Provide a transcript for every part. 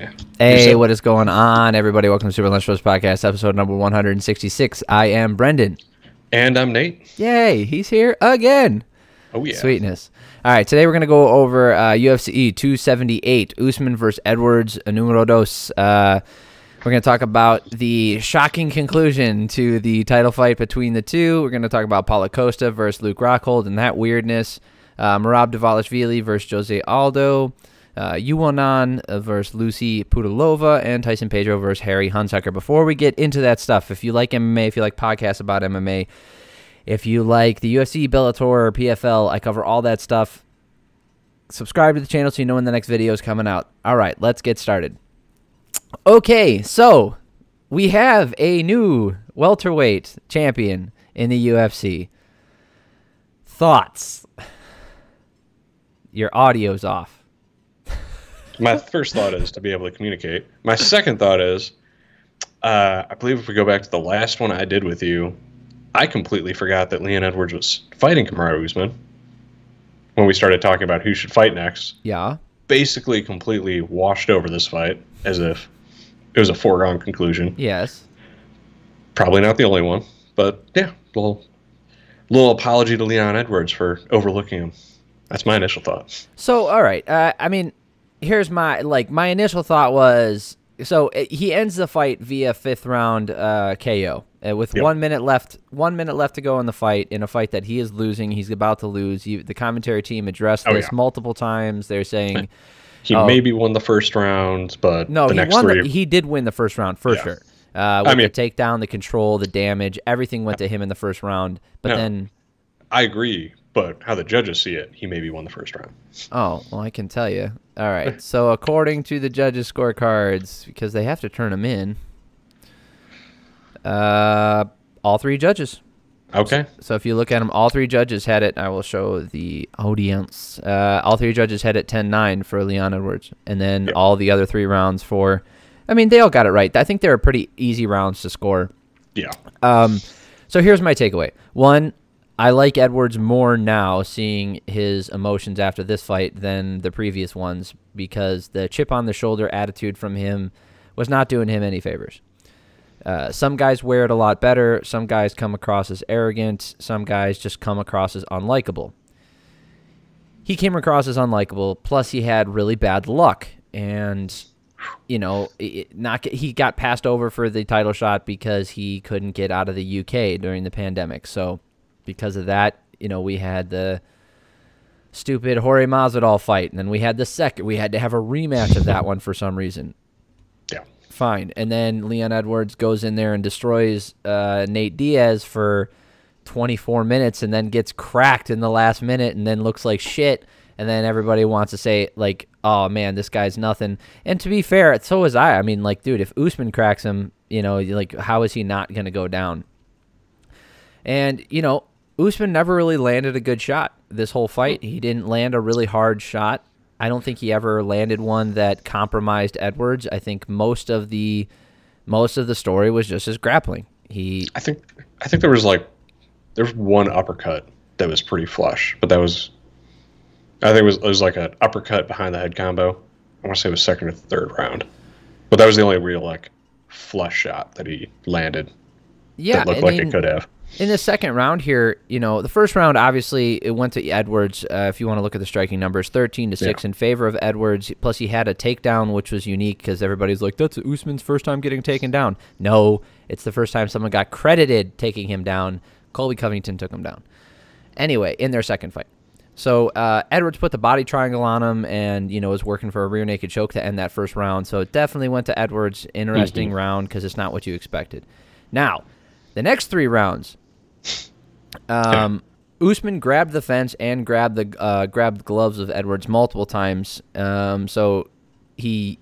Yeah. Hey, what is going on, everybody? Welcome to Super Lunch Bros Podcast, episode number 166. I am Brendan. And I'm Nate. Yay, he's here again. Oh yeah. Sweetness. All right, today we're going to go over uh, UFC 278, Usman versus Edwards, numero dos. Uh, we're going to talk about the shocking conclusion to the title fight between the two. We're going to talk about Paulo Costa versus Luke Rockhold and that weirdness. Uh, Merab Dvalishvili versus Jose Aldo. Uh, Yuanan versus Lucie Pudilova and Tyson Pedro versus Harry Hunsucker. Before we get into that stuff, if you like MMA, if you like podcasts about MMA, if you like the UFC, Bellator, or PFL, I cover all that stuff. Subscribe to the channel so you know when the next video is coming out. All right, let's get started. Okay, so we have a new welterweight champion in the UFC. Thoughts? Your audio's off. My first thought is to be able to communicate. My second thought is, uh, I believe if we go back to the last one I did with you, I completely forgot that Leon Edwards was fighting Kamaru Usman when we started talking about who should fight next. Yeah. Basically, completely washed over this fight as if it was a foregone conclusion. Yes. Probably not the only one, but yeah, little little apology to Leon Edwards for overlooking him. That's my initial thought. So, all right. Uh, I mean, here's my like my initial thought was so uh, he ends the fight via fifth round uh, KO uh, with Yep. one minute left. One minute left to go in the fight. In a fight that he is losing, he's about to lose. You, the commentary team addressed Oh, this yeah. multiple times. They're saying He Oh. maybe won the first round, but no, the he next won. three. The, he did win the first round for Yeah. sure. Uh, with mean- the takedown, the control, the damage, everything went to him in the first round. But No. then, I agree, but how the judges see it, he maybe won the first round. oh, well, I can tell you. All right. So according to the judges' scorecards, because they have to turn them in, uh, all three judges. Okay. So if you look at them, all three judges had it. I will show the audience. Uh, all three judges had it 10-9 for Leon Edwards, and then Yep. all the other three rounds for. I mean, they all got it right. I think they were pretty easy rounds to score. Yeah. Um, so here's my takeaway. One, I like Edwards more now, seeing his emotions after this fight than the previous ones, because the chip on the shoulder attitude from him was not doing him any favors. Uh, some guys wear it a lot better. Some guys come across as arrogant. Some guys just come across as unlikable. He came across as unlikable. Plus, he had really bad luck, and you know, it, not he got passed over for the title shot because he couldn't get out of the UK during the pandemic. So, because of that, you know, we had the stupid Jorge Masvidal fight, and then we had the second. We had to have a rematch of that one for some reason Yeah. fine. And then Leon Edwards goes in there and destroys uh, Nate Diaz for 24 minutes and then gets cracked in the last minute and then looks like shit. And then everybody wants to say, like, oh man, this guy's nothing. And to be fair, so was I. I mean, like, dude, if Usman cracks him, you know, like, how is he not going to go down? And, you know, Usman never really landed a good shot this whole fight. He didn't land a really hard shot. I don't think he ever landed one that compromised Edwards. I think most of the most of the story was just his grappling. He I think I think there was like there's one uppercut that was pretty flush, but that was I think it was it was like an uppercut behind the head combo. I want to say it was second or third round, but that was the only real like flush shot that he landed yeah, that looked I like mean, it could have. In the second round here, you know, the first round obviously it went to Edwards. Uh, if you want to look at the striking numbers, thirteen to six Yeah. in favor of Edwards. Plus, he had a takedown, which was unique because everybody's like, "That's Usman's first time getting taken down." No, it's the first time someone got credited taking him down. Colby Covington took him down. Anyway, in their second fight. So uh, Edwards put the body triangle on him, and you know was working for a rear naked choke to end that first round. So it definitely went to Edwards. Interesting round because it's not what you expected. Now, the next three rounds, um, Usman grabbed the fence and grabbed the uh, grabbed gloves of Edwards multiple times. Um, so he,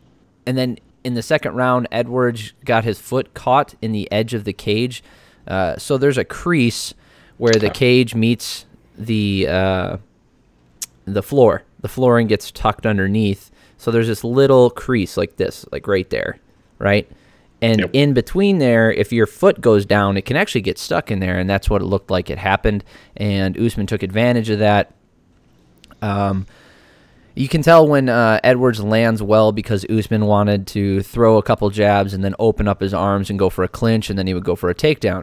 and then in the second round, Edwards got his foot caught in the edge of the cage. Uh, so there's a crease where the cage meets the uh, the floor. The flooring gets tucked underneath. So there's this little crease like this, like right there, right? And Yep. in between there, if your foot goes down, it can actually get stuck in there, and that's what it looked like it happened. And Usman took advantage of that. Um, You can tell when uh, Edwards lands well because Usman wanted to throw a couple jabs and then open up his arms and go for a clinch, and then he would go for a takedown.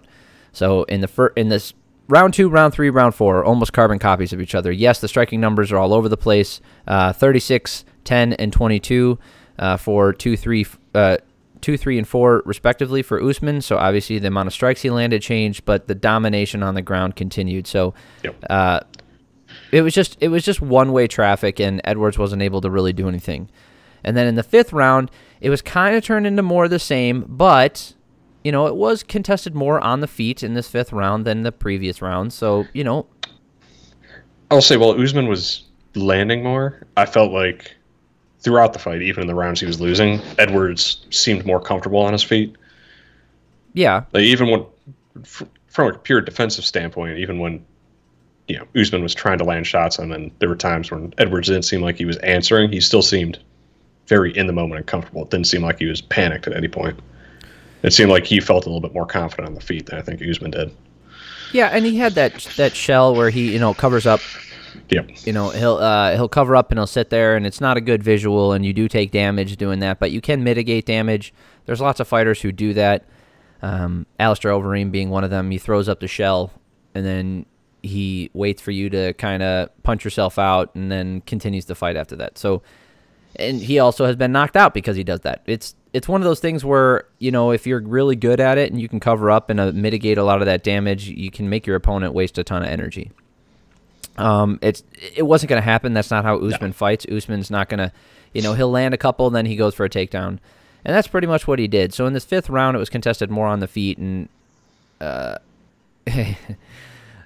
So in the fir- in this round two, round three, round four, almost carbon copies of each other. Yes, the striking numbers are all over the place. Uh, 36, 10, and 22 uh, for two, three, uh, two, three, and four respectively for Usman. So obviously the amount of strikes he landed changed, but the domination on the ground continued. So Yep. uh, it was just it was just one way traffic, and Edwards wasn't able to really do anything. And then in the fifth round, it was kind of turned into more of the same, but you know it was contested more on the feet in this fifth round than the previous round. So you know, I'll say, well, Usman was landing more, I felt like throughout the fight, even in the rounds he was losing, Edwards seemed more comfortable on his feet. yeah, Like even when, from a pure defensive standpoint, even when you know Usman was trying to land shots on him, and there were times when Edwards didn't seem like he was answering, he still seemed very in the moment and comfortable. It didn't seem like he was panicked at any point. It seemed like he felt a little bit more confident on the feet than I think Usman did. yeah, and he had that that shell where he you know covers up Yep. you know he'll uh, he'll cover up and he'll sit there and it's not a good visual and you do take damage doing that but you can mitigate damage. There's lots of fighters who do that. Um, Alistair Overeem being one of them he throws up the shell and then he waits for you to kind of punch yourself out and then continues the fight after that. So and he also has been knocked out because he does that. It's it's one of those things where you know if you're really good at it and you can cover up and uh, mitigate a lot of that damage you can make your opponent waste a ton of energy um, it's it wasn't going to happen. That's not how Usman fights. Usman's not going to, you know, he'll land a couple, then he goes for a takedown, and that's pretty much what he did. So in this fifth round, it was contested more on the feet, and uh,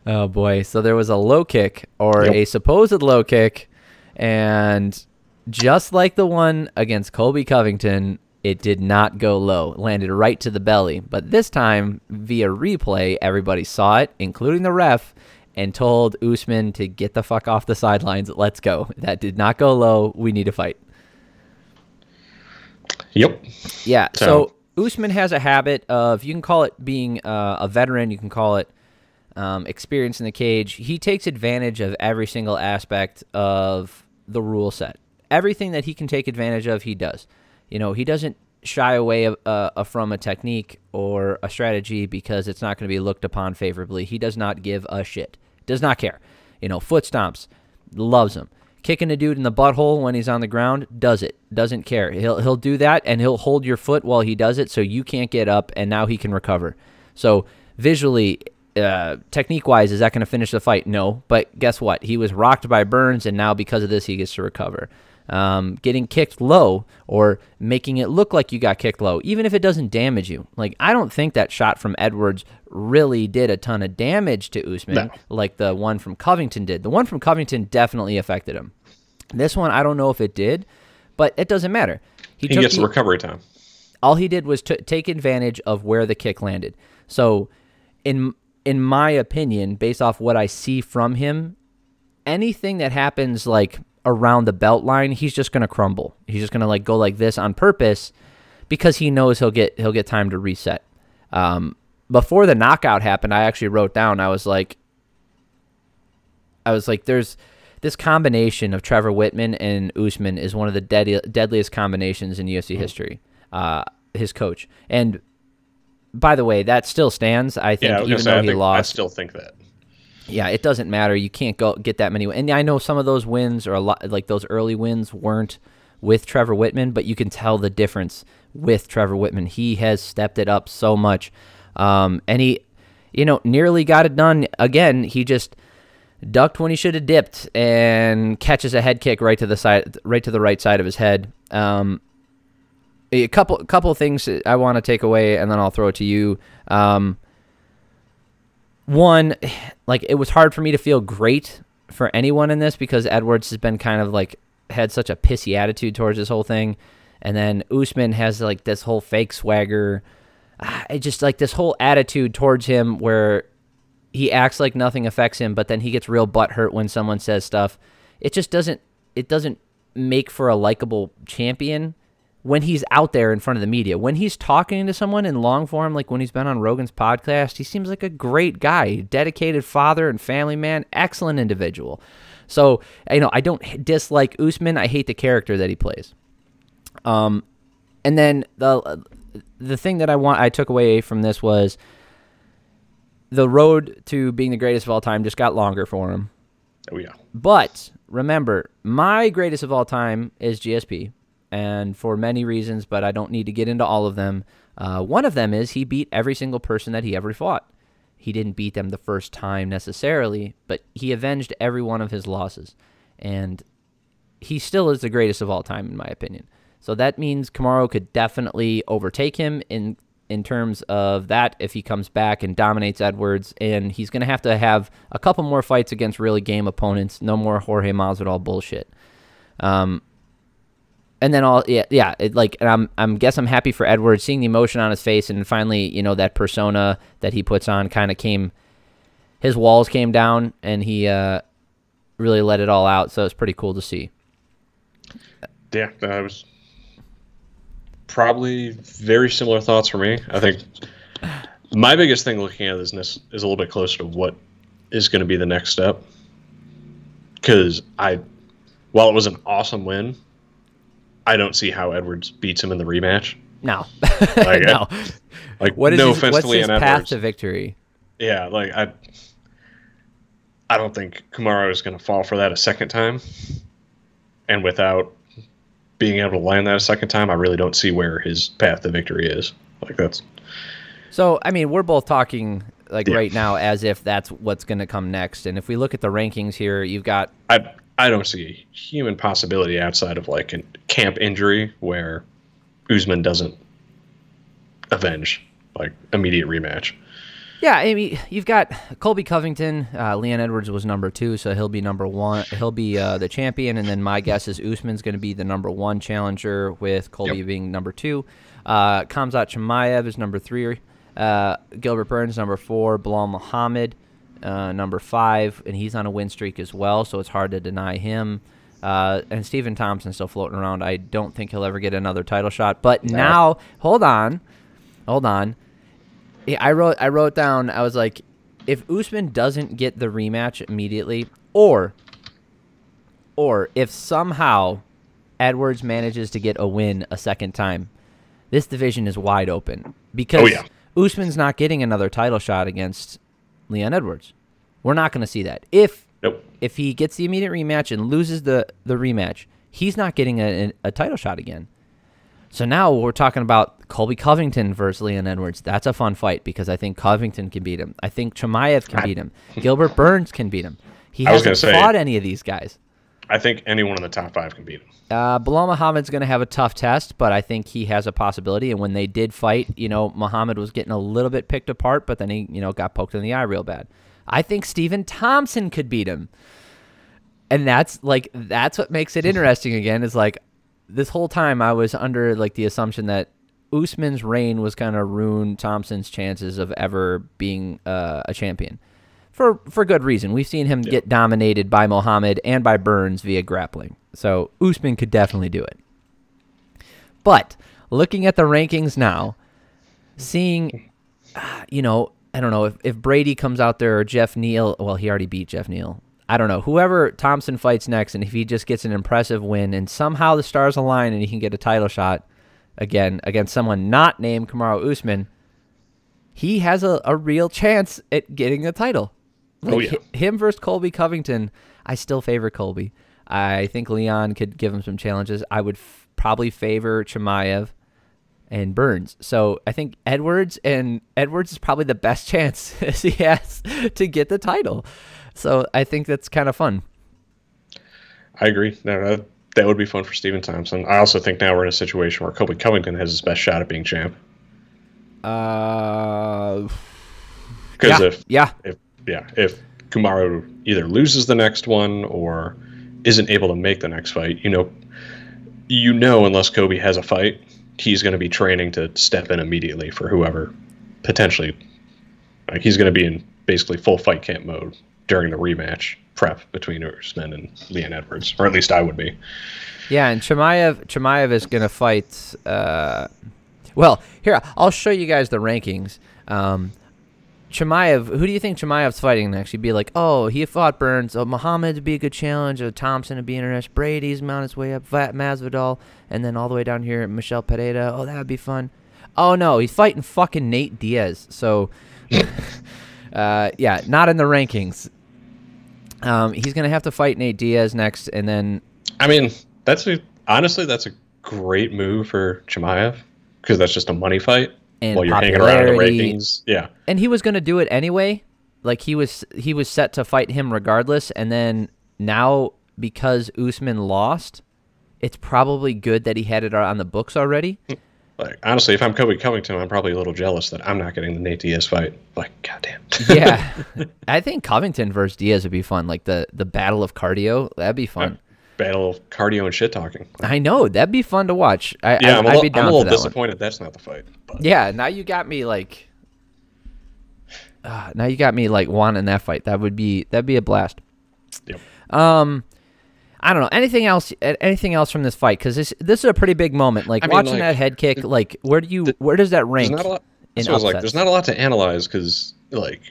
oh boy, so there was a low kick or Yep. a supposed low kick, and just like the one against Colby Covington. It did not go low. It landed right to the belly. But this time, via replay, everybody saw it, including the ref, and told Usman to get the fuck off the sidelines. Let's go. That did not go low. We need to fight. Yep. Yeah. So, So- Usman has a habit of you can call it being uh, a veteran, you can call it um, experience in the cage. He takes advantage of every single aspect of the rule set. Everything that he can take advantage of, he does. You know, he doesn't shy away uh, uh, from a technique or a strategy because it's not going to be looked upon favorably. He does not give a shit. Does not care. You know, foot stomps, loves them. Kicking a dude in the butthole when he's on the ground, does it. Doesn't care. He'll he'll do that and he'll hold your foot while he does it so you can't get up and now he can recover. So visually, uh, technique wise, is that going to finish the fight? No. But guess what? He was rocked by Burns and now because of this he gets to recover. Um, getting kicked low or making it look like you got kicked low, even if it doesn't damage you. Like I don't think that shot from Edwards really did a ton of damage to Usman No. like the one from Covington did. The one from Covington definitely affected him. This one, I don't know if it did, but it doesn't matter. He took gets the- recovery time. all he did was t- take advantage of where the kick landed. So, in in my opinion, based off what I see from him, anything that happens like around the belt line, he's just gonna crumble. He's just gonna like go like this on purpose because he knows he'll get he'll get time to reset. Um, before the knockout happened, I actually wrote down. I was like, I was like, there's this combination of Trevor Wittman and Usman is one of the deadly, deadliest combinations in UFC Mm-hmm. history. Uh, his coach, and by the way, that still stands. I think Yeah, I even say, though I, he think, I still think that. Yeah, it doesn't matter. You can't go get that many. And I know some of those wins or a lot like those early wins weren't with Trevor Wittman, but you can tell the difference with Trevor Wittman. He has stepped it up so much, um, and he, you know, nearly got it done again. He just ducked when he should have dipped and catches a head kick right to the side, right to the right side of his head. Um, a couple couple things I want to take away, and then I'll throw it to you. Um, one, like it was hard for me to feel great for anyone in this because Edwards has been kind of like had such a pissy attitude towards this whole thing, and then Usman has like this whole fake swagger, Ah, it just like this whole attitude towards him where he acts like nothing affects him, but then he gets real butthurt when someone says stuff. It just doesn't it doesn't make for a likable champion when he's out there in front of the media. When he's talking to someone in long form, like when he's been on Rogan's podcast, he seems like a great guy, dedicated father and family man, excellent individual. So you know, I don't dislike Usman. I hate the character that he plays. Um, and then the the thing that I want I took away from this was the road to being the greatest of all time just got longer for him. Oh yeah. But remember, my greatest of all time is GSP, and for many reasons, but I don't need to get into all of them. Uh, one of them is he beat every single person that he ever fought. He didn't beat them the first time necessarily, but he avenged every one of his losses. And he still is the greatest of all time, in my opinion. So that means Kamaru could definitely overtake him in in terms of that if he comes back and dominates Edwards, and he's going to have to have a couple more fights against really game opponents. No more Jorge Masvidal bullshit. Um, and then all yeah yeah it, like and I'm I'm guess I'm happy for Edwards seeing the emotion on his face and finally you know that persona that he puts on kind of came his walls came down and he uh, really let it all out so it's pretty cool to see. Yeah, that was probably very similar thoughts for me. I think my biggest thing looking at this is a little bit closer to what is going to be the next step. Because I, while it was an awesome win, I don't see how Edwards beats him in the rematch. No, Like, no. Like, What is no his, what's his path Edwards. to victory? Yeah, like I, I don't think Kamaru is going to fall for that a second time. And without being able to land that a second time, I really don't see where his path to victory is. Like that's So, I mean, we're both talking like Yeah. right now as if that's what's going to come next. And if we look at the rankings here, you've got I I don't see a human possibility outside of like a camp injury where Usman doesn't avenge like immediate rematch. yeah, I mean, you've got Colby Covington. Uh, Leon Edwards was number two, so he'll be number one. He'll be uh, the champion, and then my guess is Usman's going to be the number one challenger, with Colby Yep. being number two. Uh, Khamzat Chimaev is number three. Uh, Gilbert Burns number four. Belal Muhammad uh, number five, and he's on a win streak as well, so it's hard to deny him. Uh, and Stephen Thompson still floating around. I don't think he'll ever get another title shot. But now, hold on, hold on. I wrote I wrote down I was like if Usman doesn't get the rematch immediately or or if somehow Edwards manages to get a win a second time, this division is wide open because Oh, yeah. Usman's not getting another title shot against Leon Edwards. We're not going to see that. If Nope. if he gets the immediate rematch and loses the the rematch, he's not getting a, a, title shot again. So now we're talking about Colby Covington versus Leon Edwards. That's a fun fight because I think Covington can beat him. I think Chimaev can beat him. Gilbert Burns can beat him. He I hasn't fought any of these guys. I think anyone in the top five can beat him. Uh, Belal Muhammad's going to have a tough test, but I think he has a possibility. And when they did fight, you know, Muhammad was getting a little bit picked apart, but then he, you know, got poked in the eye real bad. I think Stephen Thompson could beat him. And that's like that's what makes it interesting again is like this whole time I was under like the assumption that Usman's reign was going to ruin Thompson's chances of ever being uh, a champion. For for good reason. We've seen him get dominated by Muhammad and by Burns via grappling. So Usman could definitely do it. But looking at the rankings now, seeing, you know, I don't know if, if Brady comes out there or Jeff Neal. Well, he already beat Jeff Neal. I don't know. Whoever Thompson fights next, and if he just gets an impressive win and somehow the stars align and he can get a title shot again against someone not named Kamaru Usman, he has a, a real chance at getting the title. Like, Oh, yeah. him versus Colby Covington, I still favor Colby. I think Leon could give him some challenges. I would f- probably favor Chimaev and Burns. So I think Edwards and Edwards is probably the best chance he has to get the title. So I think that's kind of fun. I agree. No, that, that would be fun for Stephen Thompson. I also think now we're in a situation where Colby Covington has his best shot at being champ. Uh, Because yeah, if yeah, if yeah, if Kamaru either loses the next one or isn't able to make the next fight, you know, you know, unless Colby has a fight, he's going to be training to step in immediately for whoever potentially, like he's going to be in basically full fight camp mode during the rematch prep between Usman and Leon Edwards, or at least I would be. yeah. And Chimaev, Chimaev is going to fight. Uh, well, here I'll show you guys the rankings. Um, Chimaev, who do you think Chimaev's fighting next? You'd be like, oh, he fought Burns. Oh, Muhammad would be a good challenge. Or Thompson would be interesting. Brady's on his way up. Va- Masvidal, and then all the way down here, Michel Pereira. Oh, that would be fun. Oh no, he's fighting fucking Nate Diaz. So, uh, yeah, not in the rankings. Um, he's gonna have to fight Nate Diaz next, and then I mean, that's a, honestly that's a great move for Chimaev because that's just a money fight and while you're hanging around in the. Yeah, and he was going to do it anyway. Like he was he was set to fight him regardless, and then now because Usman lost, it's probably good that he had it on the books already. like honestly, if I'm Colby Covington, I'm probably a little jealous that I'm not getting the Nate Diaz fight. Like, goddamn. yeah, I think Covington versus Diaz would be fun. Like the the battle of cardio, that'd be fun. Battle of cardio and shit talking. I know that'd be fun to watch. I, Yeah, I, I'm a I'd little, be I'm a little that one. disappointed that's not the fight. But Yeah, now you got me like. Uh, now you got me like wanting that fight. That would be that'd be a blast. Yep. Um, I don't know anything else. Anything else from this fight? Because this this is a pretty big moment. Like I mean, watching like, that head kick. Like where do you where does that rank? there's not a lot. in That's I was like. There's not a lot to analyze because like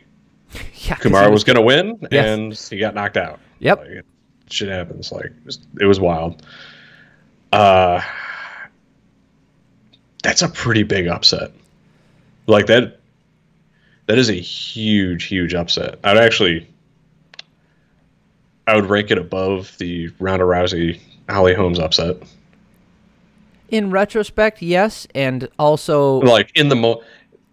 Yeah, Kumar he was going to win Yes. and he got knocked out. Yep. Like, shit happens. Like it was, it was wild. Uh, that's a pretty big upset. Like that. That is a huge, huge upset. I'd actually. I would rank it above the Ronda Rousey Holly Holmes upset. In retrospect, yes, and also Like in the mo,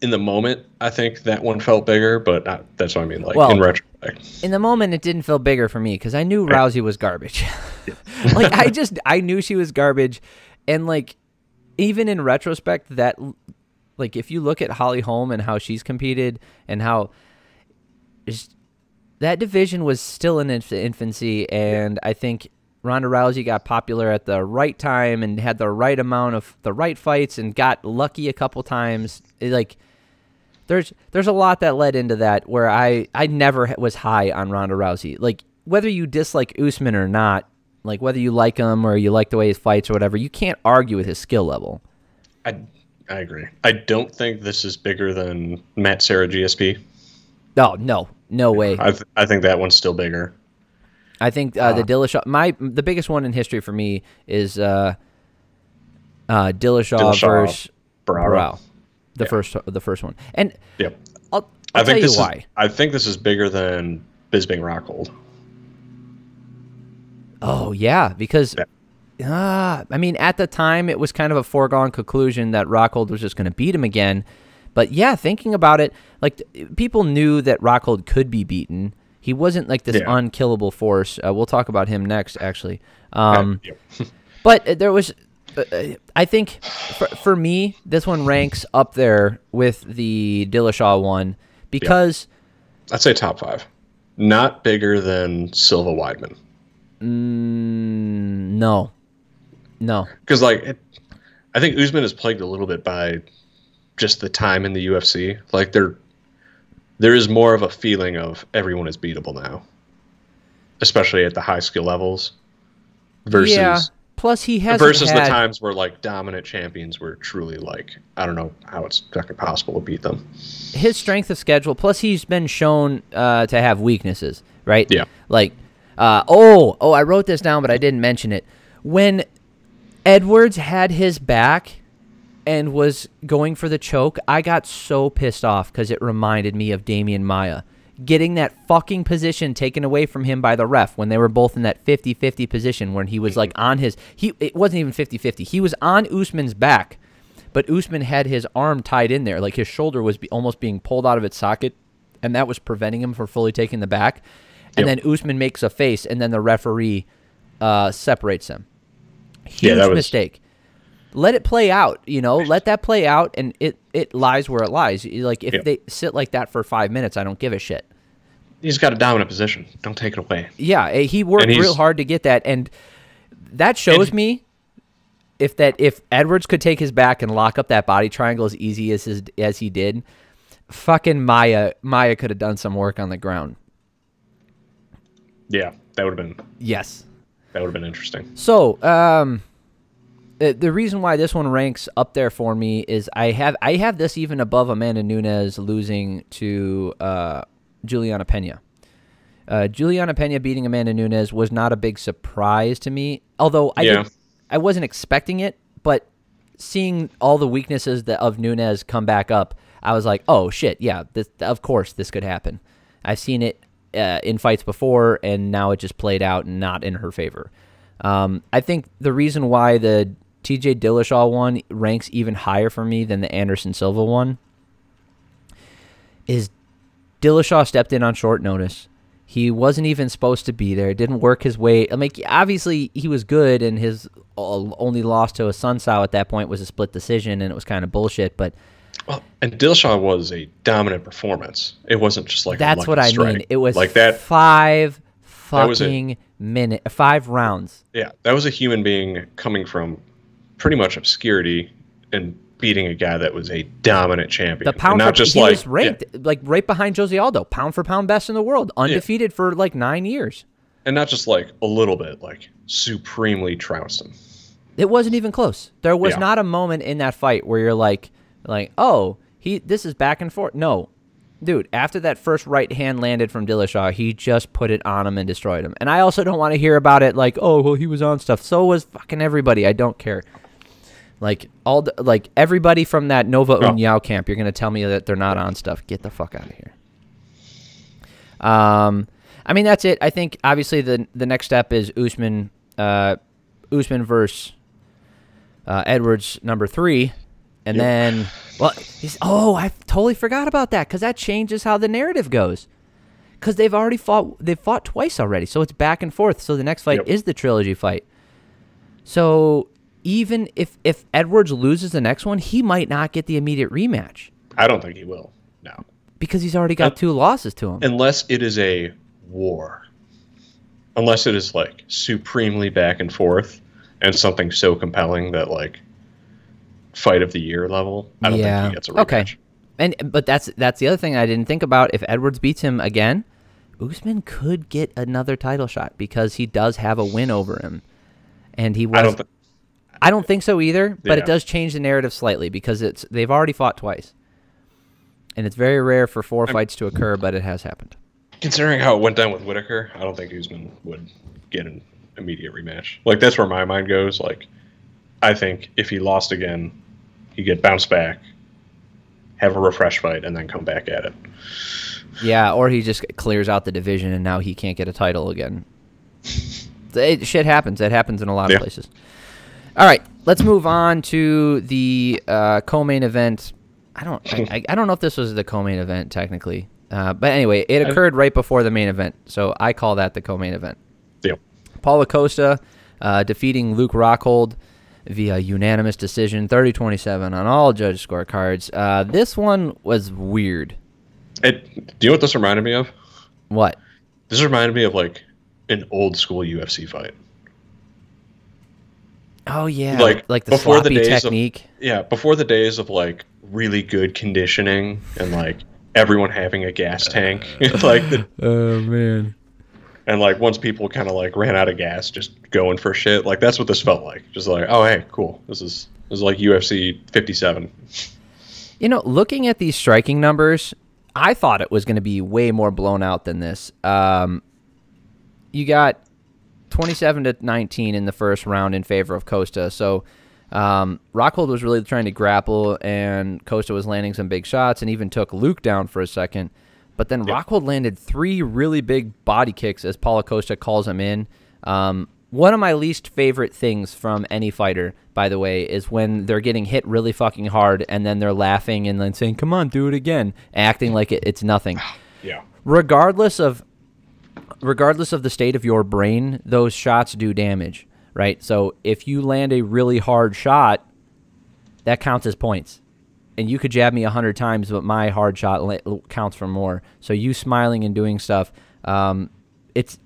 in the moment, I think that one felt bigger, but not, that's what I mean. Like Well, in retrospect, in the moment it didn't feel bigger for me because I knew Rousey was garbage. like I just I knew she was garbage, and like even in retrospect, that like if you look at Holly Holm and how she's competed and how that division was still in inf- infancy, and I think Ronda Rousey got popular at the right time and had the right amount of the right fights and got lucky a couple times. It, like there's there's a lot that led into that where I I never was high on Ronda Rousey. Like whether you dislike Usman or not, like whether you like him or you like the way he fights or whatever, you can't argue with his skill level. I I agree. I don't think this is bigger than Matt Serra oh, GSP. No, no, no way. I th- I think that one's still bigger. I think uh, the Dillashaw, my the biggest one in history for me is uh, uh, Dillashaw, Dillashaw, versus. Barao, the Yeah. first the first one, and Yep. I'll, I I'll tell think you this why. is I think this is bigger than Bisping Rockhold. Oh yeah, because Yeah. ah, I mean at the time it was kind of a foregone conclusion that Rockhold was just going to beat him again. But yeah, thinking about it, like people knew that Rockhold could be beaten. He wasn't like this Yeah. unkillable force. Uh, we'll talk about him next, actually. Um, but uh, there was, uh, uh, I think, for, for me, this one ranks up there with the Dillashaw one because I'd say top five. Not bigger than Silva Weidman. mm, no, no, Because like it, I think Usman is plagued a little bit by just the time in the UFC. Like there there is more of a feeling of everyone is beatable now. Especially at the high skill levels. Versus yeah. Plus, he has versus had, the times where like dominant champions were truly like I don't know how it's fucking possible to beat them. his strength of schedule. Plus, he's been shown uh, to have weaknesses, right? Yeah. Like, uh, oh, oh, I wrote this down, but I didn't mention it. When Edwards had his back and was going for the choke, I got so pissed off because it reminded me of Demian Maia. Getting that fucking position taken away from him by the ref when they were both in that 50-50 position when he was like on his he it wasn't even 50-50. He was on Usman's back, but Usman had his arm tied in there, like his shoulder was be, almost being pulled out of its socket, and that was preventing him from fully taking the back. And Yep. then Usman makes a face, and then the referee uh, separates them. Huge Yeah, that was- mistake. Let it play out, you know. Let that play out, and it it lies where it lies. Like if Yep. they sit like that for five minutes, I don't give a shit. He's got a dominant position. Don't take it away. Yeah, eh, he worked real hard to get that, and that shows And- me if that if Edwards could take his back and lock up that body triangle as easy as his as he did, fucking Maia Maia could have done some work on the ground. Yeah, that would have been Yes. that would have been interesting. So, um, the, the reason why this one ranks up there for me is I have I have this even above Amanda Nunes losing to uh, Juliana Pena. Uh, Juliana Pena beating Amanda Nunes was not a big surprise to me, although I Yeah. I wasn't expecting it. But seeing all the weaknesses that of Nunes come back up, I was like, oh shit, yeah, this of course this could happen. I've seen it uh, in fights before, and now it just played out not in her favor. Um, I think the reason why the TJ Dillashaw one ranks even higher for me than the Anderson Silva one is Dillashaw stepped in on short notice. He wasn't even supposed to be there. Didn't work his way. I mean, obviously he was good, and his uh, only loss to Assunção at that point was a split decision, and it was kind of bullshit. But Well, and Dillashaw was a dominant performance. It wasn't just like that's what I strike. mean. It was like that. five That fucking minute, five rounds. Yeah, that was a human being coming from pretty much obscurity and beating a guy that was a dominant champion. The And pound not for just he like was ranked like right behind Jose Aldo, pound for pound best in the world, undefeated for like nine years. and not just like a little bit, like supremely trounced him. It wasn't even close. There was Yeah. not a moment in that fight where you're like, like, oh, he this is back and forth. No, dude. After that first right hand landed from Dillashaw, he just put it on him and destroyed him. And I also don't want to hear about it like, oh, well, he was on stuff. So was fucking everybody. I don't care. Like all, the, like everybody from that Nova Oh. União camp, you're gonna tell me that they're not on stuff. Get the fuck out of here. Um, I mean that's it. I think obviously the the next step is Usman, uh, Usman versus uh, Edwards number three, and Yep. then well, he's, oh, I totally forgot about that because that changes how the narrative goes. Because they've already fought, they've fought twice already, so it's back and forth. So the next fight Yep. is the trilogy fight. So even if if Edwards loses the next one, he might not get the immediate rematch I don't think he will. No, because he's already got Uh, two losses to him. unless it is a war. Unless it is like supremely back and forth and something so compelling that like fight of the year level. I don't yeah. think he gets a rematch. okay. And but that's that's the other thing I didn't think about. If Edwards beats him again, Usman could get another title shot because he does have a win over him, and he was. I don't. Th- I don't think so either, but it does change the narrative slightly because it's they've already fought twice, and it's very rare for 4 fights to occur, but it has happened. considering how it went down with Whitaker, I don't think Usman would get an immediate rematch. Like that's where my mind goes. Like, I think if he lost again, he'd get bounced back, have a refresh fight, and then come back at it. Yeah, or he just clears out the division and now he can't get a title again. It, shit happens. It happens in a lot Yeah. of places. All right, let's move on to the uh, co-main event. I don't. I, I, don't know if this was the co-main event technically, uh, but anyway, it occurred right before the main event, so I call that the co-main event. Yep. Paulo Costa uh, defeating Luke Rockhold via unanimous decision, 30-27 on all judge scorecards. Uh, this one was weird. It, do you know what this reminded me of? What? This reminded me of like an old school UFC fight. Oh yeah, Like, like the before the sloppy days of- technique. Yeah, before the days of like really good conditioning and like everyone having a gas tank, like the, Oh man. and like once people kind of like ran out of gas, just going for shit. Like that's what this felt like. Just like, oh hey, cool. This is this is like UFC 57. You know, looking at these striking numbers, I thought it was going to be way more blown out than this. Um, you got 27 to 19 in the first round in favor of Costa. So um, Rockhold was really trying to grapple, and Costa was landing some big shots, and even took Luke down for a second. But then Rockhold landed three really big body kicks as Paulo Costa calls him in. Um, one of my least favorite things from any fighter, by the way, is when they're getting hit really fucking hard and then they're laughing and then saying, "Come on, do it again," acting like it, it's nothing. Yeah. Regardless of regardless of the state of your brain, those shots do damage, right? So if you land a really hard shot, that counts as points. And you could jab me a hundred times, but my hard shot counts for more. So you smiling and doing stuff, um, it's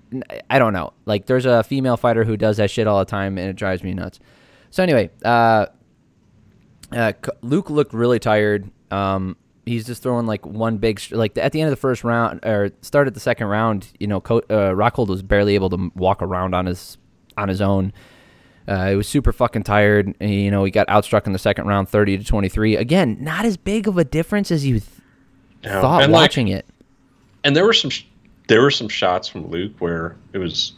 I don't know. Like there's a female fighter who does that shit all the time, and it drives me nuts. So anyway, uh, uh, Luke looked really tired. Um, he's just throwing like one big like at the end of the first round or start at the second round. You know, Co- uh, Rockhold was barely able to walk around on his on his own. Uh, he was super fucking tired. You know, he got outstruck in the second round, thirty to twenty three. Again, not as big of a difference as you th- No. thought And, like, watching it. and there were some sh- there were some shots from Luke where it was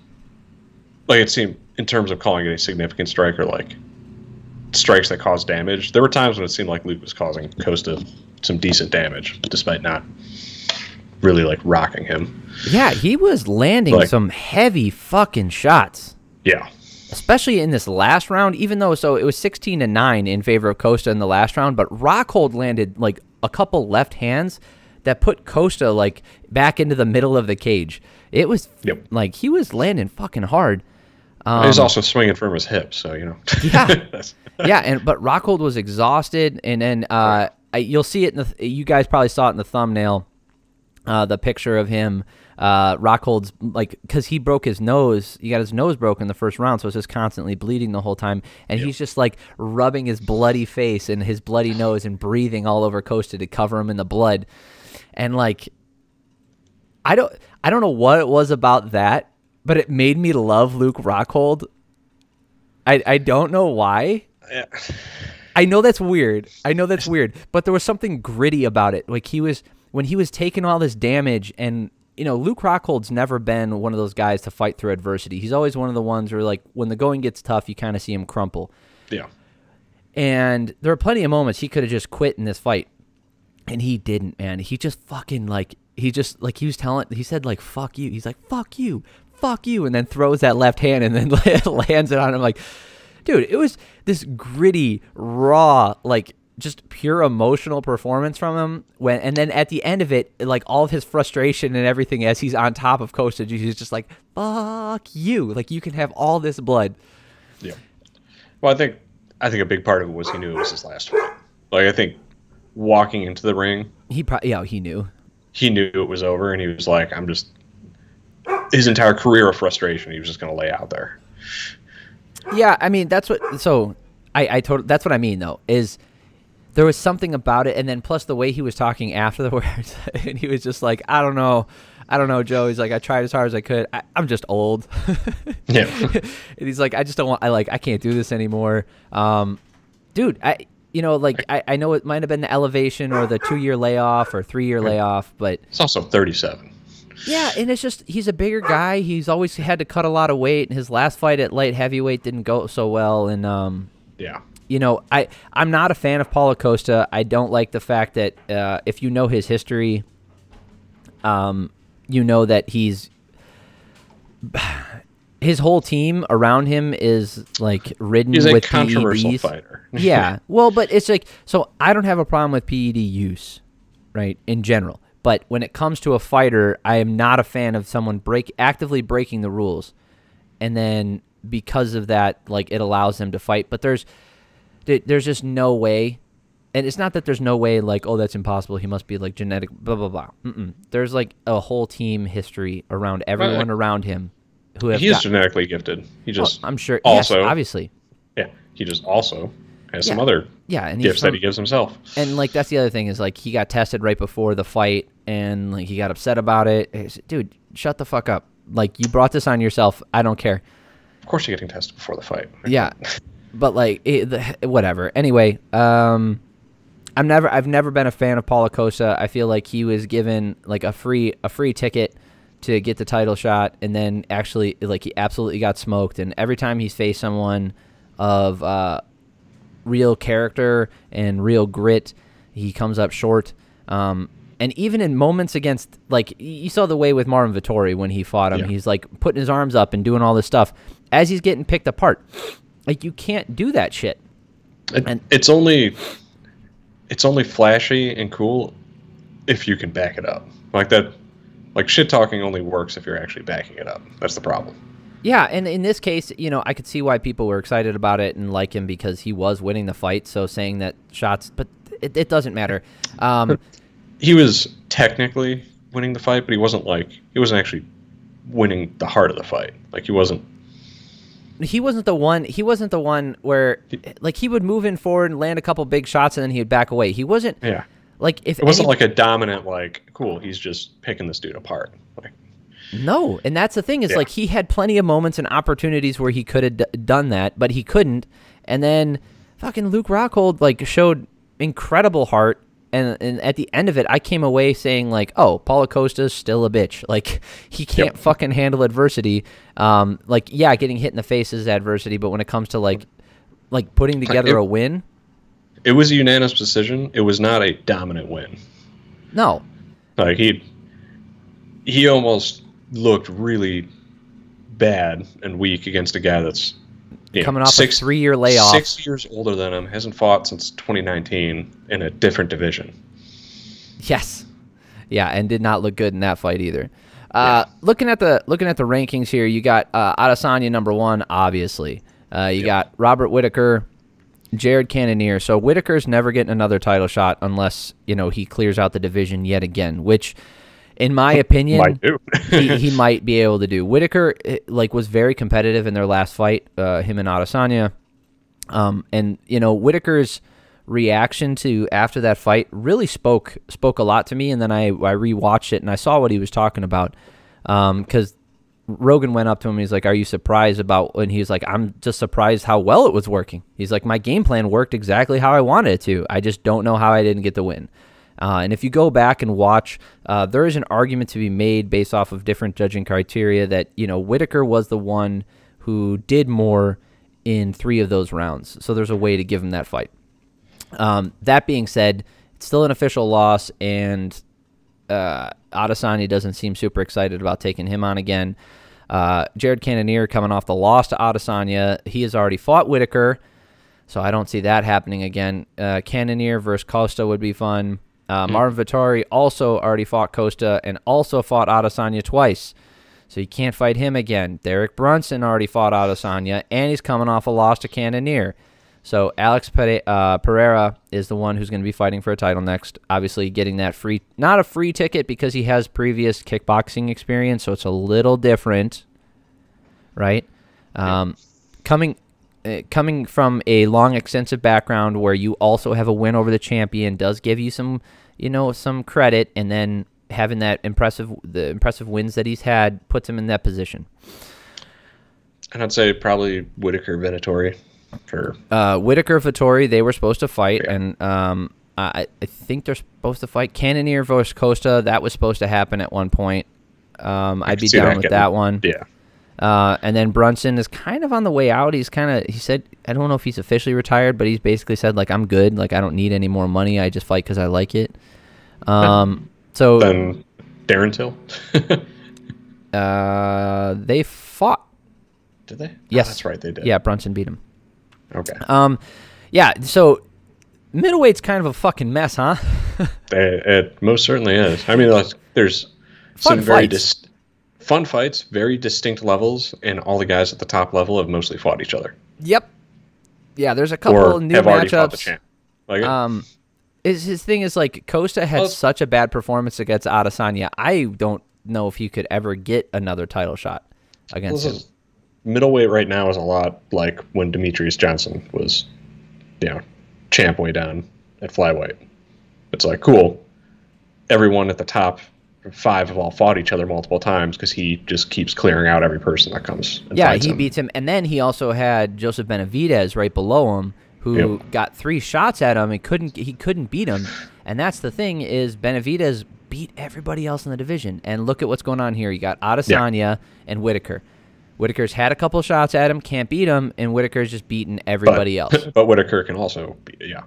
like it seemed in terms of calling it a significant strike or like strikes that caused damage. There were times when it seemed like Luke was causing Costa some decent damage, despite not really like rocking him. Yeah, he was landing Like- some heavy fucking shots. Yeah, especially in this last round, even though so it was 16 to 9 in favor of Costa in the last round, but Rockhold landed like a couple left hands that put Costa like back into the middle of the cage. It was Yep. like he was landing fucking hard. he was also swinging from his hip, so you know. Um, Yeah. Yeah, and but Rockhold was exhausted, and then uh, I, you'll see it in the. You guys probably saw it in the thumbnail, uh, the picture of him. Uh, Rockhold's like because he broke his nose. He got his nose broken the first round, so it's just constantly bleeding the whole time, and he's just like rubbing his bloody face and his bloody nose and breathing all over Costa to cover him in the blood, and like I don't I don't know what it was about that, but it made me love Luke Rockhold. I I don't know why. yeah. I know that's weird. I know that's weird, but there was something gritty about it. Like he was when he was taking all this damage, and you know, Luke Rockhold's never been one of those guys to fight through adversity. He's always one of the ones where like when the going gets tough, you kind of see him crumple. yeah. And there are plenty of moments he could have just quit in this fight, and he didn't. Man, he just fucking like he just like he was telling. He said like "fuck you." He's like "fuck you, fuck you," and then throws that left hand and then lands it on him. Like, dude, it was this gritty, raw, like just pure emotional performance from him. When and then at the end of it, like all of his frustration and everything as he's on top of Costa, he's just like "fuck you." Like you can have all this blood. Yeah. Well, I think I think a big part of it was he knew it was his last fight. Like I think walking into the ring, He probably yeah he knew. he knew it was over, and he was like, "I'm just." His entire career of frustration, he was just going to lay out there. Yeah, I mean that's what. So I I told that's what I mean though is there was something about it, and then plus the way he was talking afterwards, and he was just like, I don't know, I don't know, Joe. He's like, I tried as hard as I could. I, I'm just old. Yeah. and he's like, I just don't want. I like, I can't do this anymore. Um, dude, I. You know, like I, I know it might have been the elevation or the two year layoff or three year layoff, but it's also 37. Yeah, and it's just he's a bigger guy. He's always had to cut a lot of weight. And his last fight at light heavyweight didn't go so well, and um, Yeah. you know, I I'm not a fan of Paulo Costa. I don't like the fact that uh, if you know his history, um, you know that he's his whole team around him is like ridden He's a with controversial PEDs. fighter. yeah, well, but it's like so I don't have a problem with PED use, right? In general, but when it comes to a fighter, I am not a fan of someone break actively breaking the rules, and then because of that, like it allows them to fight. But there's there's just no way, and it's not that there's no way like oh that's impossible. He must be like genetic blah blah blah. Mm-mm. There's like a whole team history around everyone around him who have He is genetically gifted. He Well, just I'm sure yes, also obviously yeah, he just also has some Yeah. other yeah, and gifts that he gives himself. and like that's the other thing is like he got tested right before the fight and like he got upset about it It's- dude shut the fuck up like you brought this on yourself i don't care Of course, you're getting tested before the fight. yeah but like it, the, whatever anyway um i'm never i've never been a fan of Paulo Costa. i feel like he was given like a free a free ticket to get the title shot and then actually like he absolutely got smoked and every time he's faced someone of uh real character and real grit. He comes up short. Um, and even in moments against, like, you saw the way with Marvin Vettori when he fought him. Yeah. He's like putting his arms up and doing all this stuff as he's getting picked apart. Like, you can't do that shit. It- And- it's only it's only flashy and cool if you can back it up. Like that like shit talking only works if you're actually backing it up. That's the problem. Yeah, and in this case, you know, I could see why people were excited about it and like him because he was winning the fight. So saying that shots, but it, it doesn't matter. Um, He was technically winning the fight, but he wasn't like he wasn't actually winning the heart of the fight. Like he wasn't he wasn't the one he wasn't the one where like he would move in forward and land a couple big shots and then he would back away he wasn't yeah. like if It wasn't any- like a dominant like cool, he's just picking this dude apart. No, and that's the thing is Yeah. like he had plenty of moments and opportunities where he could have d- done that, but he couldn't. And then fucking Luke Rockhold like showed incredible heart. And, and at the end of it, I came away saying like, "Oh, Paulo Costa's still a bitch. Like he can't Yep. fucking handle adversity. Um, like yeah, getting hit in the face is adversity, but when it comes to like, like putting together it- a win, It was a unanimous decision. It was not a dominant win. no, Like he he almost looked really bad and weak against a guy that's you know, coming off six, a three-year layoff. six years older than him, hasn't fought since 2019 in a different division. Yes. Yeah, and did not look good in that fight either. Uh, Looking at the looking at the rankings here, you got uh, Adesanya number one, obviously. Uh, you got Robert Whittaker, Jared Cannonier. So Whittaker's never getting another title shot unless you know he clears out the division yet again, which, in my opinion, he, he might be able to do. Whittaker eh, like was very competitive in their last fight, uh, him and Adesanya. Um, and you know Whittaker's reaction to after that fight really spoke spoke a lot to me. And then I I rewatched it and I saw what he was talking about because Rogan went up to him. He's like, "Are you surprised about?" And he's like, "I'm just surprised how well it was working." He's like, "My game plan worked exactly how I wanted it to. I just don't know how I didn't get the win." Uh, and if you go back and watch, uh, there is an argument to be made based off of different judging criteria that you know Whittaker was the one who did more in three of those rounds. So there's a way to give him that fight. Um, that being said, it's still an official loss, and uh, Adesanya doesn't seem super excited about taking him on again. Uh, Jared Cannonier coming off the loss to Adesanya, he has already fought Whittaker, so I don't see that happening again. Uh, Cannonier versus Costa would be fun. Uh, Marvin Vettori also already fought Costa and also fought Adesanya twice. So you can't fight him again. Derek Brunson already fought Adesanya, and he's coming off a loss to Cannonier. So Alex Pere- uh, Pereira is the one who's going to be fighting for a title next. Obviously, getting that free, not a free ticket because he has previous kickboxing experience, so it's a little different, right? Um, coming, coming from a long, extensive background where you also have a win over the champion does give you some, you know, some credit, and then having that impressive, the impressive wins that he's had puts him in that position. And I'd say probably Whittaker Venatori for uh, Whittaker Vettori, they were supposed to fight, Yeah. and um, I, I think they're supposed to fight Cannonier versus Costa. That was supposed to happen at one point. Um, I'd be down that with getting- that one. yeah. Uh, and then Brunson is kind of on the way out. He's kind of he said I don't know if he's officially retired, but he's basically said like I'm good. Like I don't need any more money. I just fight because I like it. Um, so Then Darren Till. uh, they fought. did they? Oh, Yes, that's right. They did. Yeah, Brunson beat him. Okay. Um, yeah. So middleweight's kind of a fucking mess, huh? It, it most certainly is. I mean, there's Fun some very fights. dis- fun fights, very distinct levels, and all the guys at the top level have mostly fought each other Yep. Yeah, there's a couple new have already fought the matchups. champ. Like, Um, is his thing is like Costa had Well- such a bad performance against Adesanya. I don't know if he could ever get another title shot against this him. middleweight right now is a lot like when Demetrious Johnson was, you know, champ way down at flyweight. It's like cool. Everyone at the top five have all fought each other multiple times because he just keeps clearing out every person that comes. Yeah, he him. beats him, and then he also had Joseph Benavidez right below him, who Yep. got three shots at him and couldn't. He couldn't beat him, and that's the thing is Benavidez beat everybody else in the division. And look at what's going on here. You got Adesanya and Whittaker. Whittaker's had a couple shots at him, can't beat him, and Whittaker's just beaten But- everybody else. But Whittaker can also, be, yeah.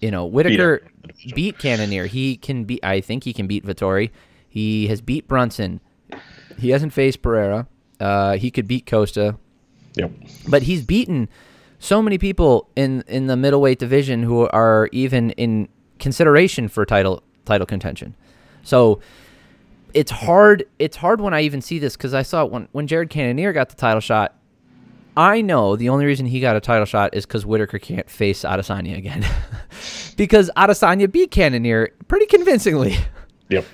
You know, Whittaker him in the division. beat Cannonier. He can beat. I think he can beat Vettori. He has beat Brunson. He hasn't faced Pereira. Uh, he could beat Costa, Yep. but he's beaten so many people in in the middleweight division who are even in consideration for title title contention. So it's hard. It's hard when I even see this because I saw when when Jared Cannonier got the title shot. I know the only reason he got a title shot is because Whittaker can't face Adesanya again, because Adesanya beat Cannonier pretty convincingly. Yep.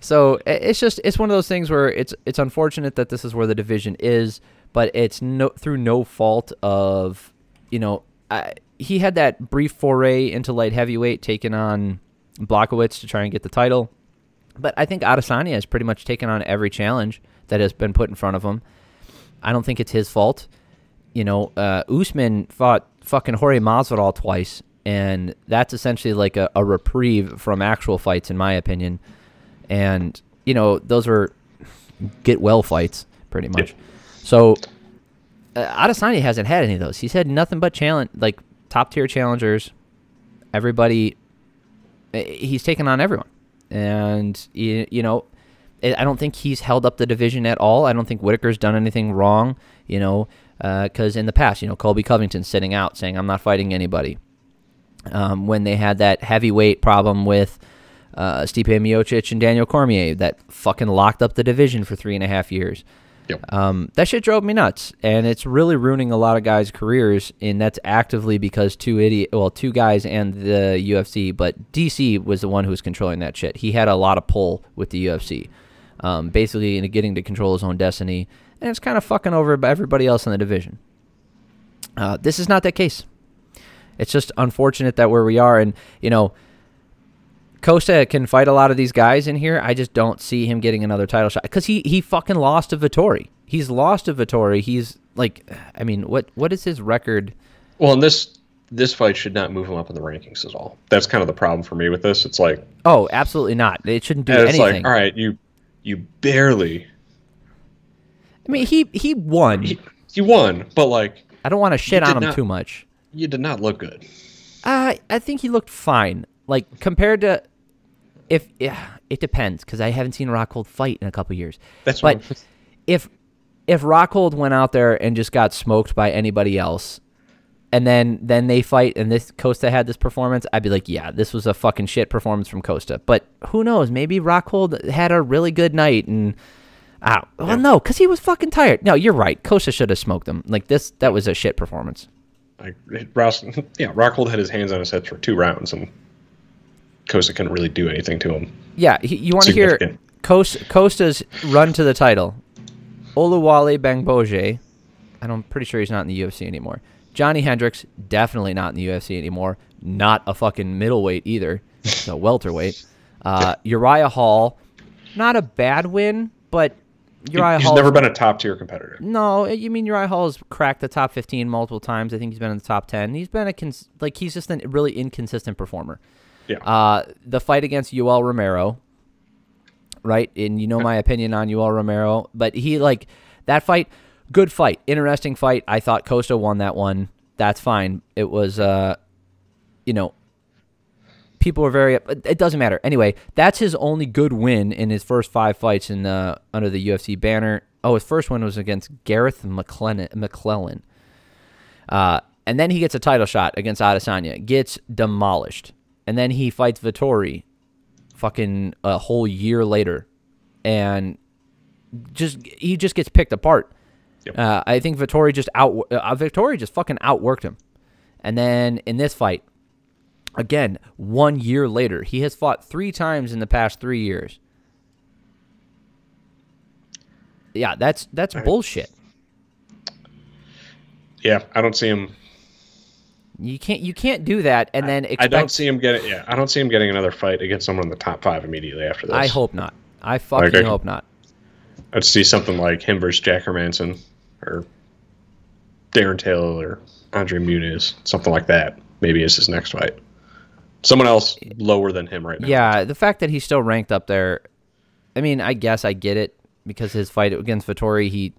So it's just it's one of those things where it's it's unfortunate that this is where the division is, but it's no through no fault of you know I, he had that brief foray into light heavyweight, taking on Blachowicz to try and get the title. But I think Adesanya has pretty much taken on every challenge that has been put in front of him. I don't think it's his fault. You know, uh, Usman fought fucking Jorge Masvidal twice, and that's essentially like a, a reprieve from actual fights, in my opinion. And you know, those are get well fights, pretty much. So uh, Adesanya hasn't had any of those. He's had nothing but challenge, like top tier challengers. Everybody, uh, he's taken on everyone, and you, you know, I don't think he's held up the division at all. I don't think Whittaker's done anything wrong. You know, because uh, in the past, you know, Colby Covington sitting out saying, "I'm not fighting anybody." Um, when they had that heavyweight problem with uh, Stipe Miocic and Daniel Cormier that fucking locked up the division for three and a half years. Yep. Um, that shit drove me nuts, and it's really ruining a lot of guys' careers. And that's actively because two idiot, well, two guys and the UFC, but DC was the one who was controlling that shit. He had a lot of pull with the UFC, um, basically in getting to control his own destiny, and it's kind of fucking over everybody else in the division. Uh, this is not that case. It's just unfortunate that where we are, and you know Costa can fight a lot of these guys in here. I just don't see him getting another title shot because he he fucking lost to Vettori. He's lost to Vettori. He's like, I mean, what what is his record? Well, and this this fight should not move him up in the rankings at all. That's kind of the problem for me with this. It's like, oh, absolutely not. It shouldn't do it's anything. like, all right, you you barely. I mean, he he won. He, he won, but like, I don't want to shit on him not- too much. you did not look good. I I think he looked fine. Like compared to if yeah, it depends because I haven't seen Rockhold fight in a couple years. That's but what if if Rockhold went out there and just got smoked by anybody else, and then then they fight and this Costa had this performance, I'd be like, yeah, this was a fucking shit performance from Costa. But who knows? Maybe Rockhold had a really good night and. Ah, well, Yeah. no, because he was fucking tired. No, you're right. Costa should have smoked him. Like this, that was a shit performance. like Ross, yeah, Rockhold had his hands on his head for two rounds, and Costa couldn't really do anything to him. Yeah, he, you want to hear Costa, Costa's run to the title. Oluwale Bamgbose, and I'm pretty sure he's not in the UFC anymore. Johnny Hendricks, definitely not in the UFC anymore. Not a fucking middleweight either. So welterweight. Uh, Uriah Hall, not a bad win, but Uriah He's Hall. never been a top tier competitor. No, you mean Uriah Hall has cracked the top 15 multiple times. I think he's been in the top 10. He's been a cons- like he's just a really inconsistent performer. Yeah. Uh, the fight against Yoel Romero, right? And you know my opinion on Yoel Romero, but he like that fight, good fight, interesting fight. I thought Costa won that one. That's fine. It was, uh, you know, people were very. It doesn't matter. Anyway, that's his only good win in his first five fights in the under the UFC banner. Oh, his first one was against Garreth McLellan. McLellan. Uh, and then he gets a title shot against Adesanya, gets demolished, and then he fights Vettori, fucking a whole year later, and just he just gets picked apart. Yep. Uh, I think Vettori just out uh, Vettori just fucking outworked him, and then in this fight, again one year later, he has fought three times in the past three years. Yeah, that's that's bullshit. Yeah, I don't see him. You can't you can't do that and then expect. I don't see him getting. Yeah, I don't see him getting another fight against someone in the top five immediately after this. I hope not. I fucking Okay. hope not. I'd see something like him versus Jack Hermansson or Darren Taylor or Andre Muniz, something like that. Maybe is his next fight. Someone else lower than him right now. Yeah, the fact that he's still ranked up there, I mean, I guess I get it because his fight against Vettori, he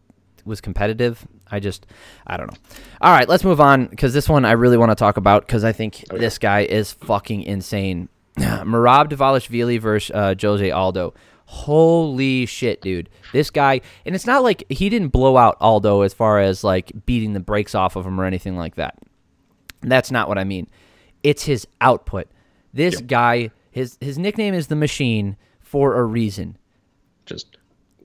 was competitive. I just, I don't know. All right, let's move on because this one I really want to talk about because I think Oh, this guy is fucking insane. Merab Dvalishvili versus uh, Jose Aldo. Holy shit, dude. This guy, and it's not like he didn't blow out Aldo as far as like beating the brakes off of him or anything like that. That's not what I mean. It's his output. This Yep. guy, his his nickname is the Machine for a reason. Just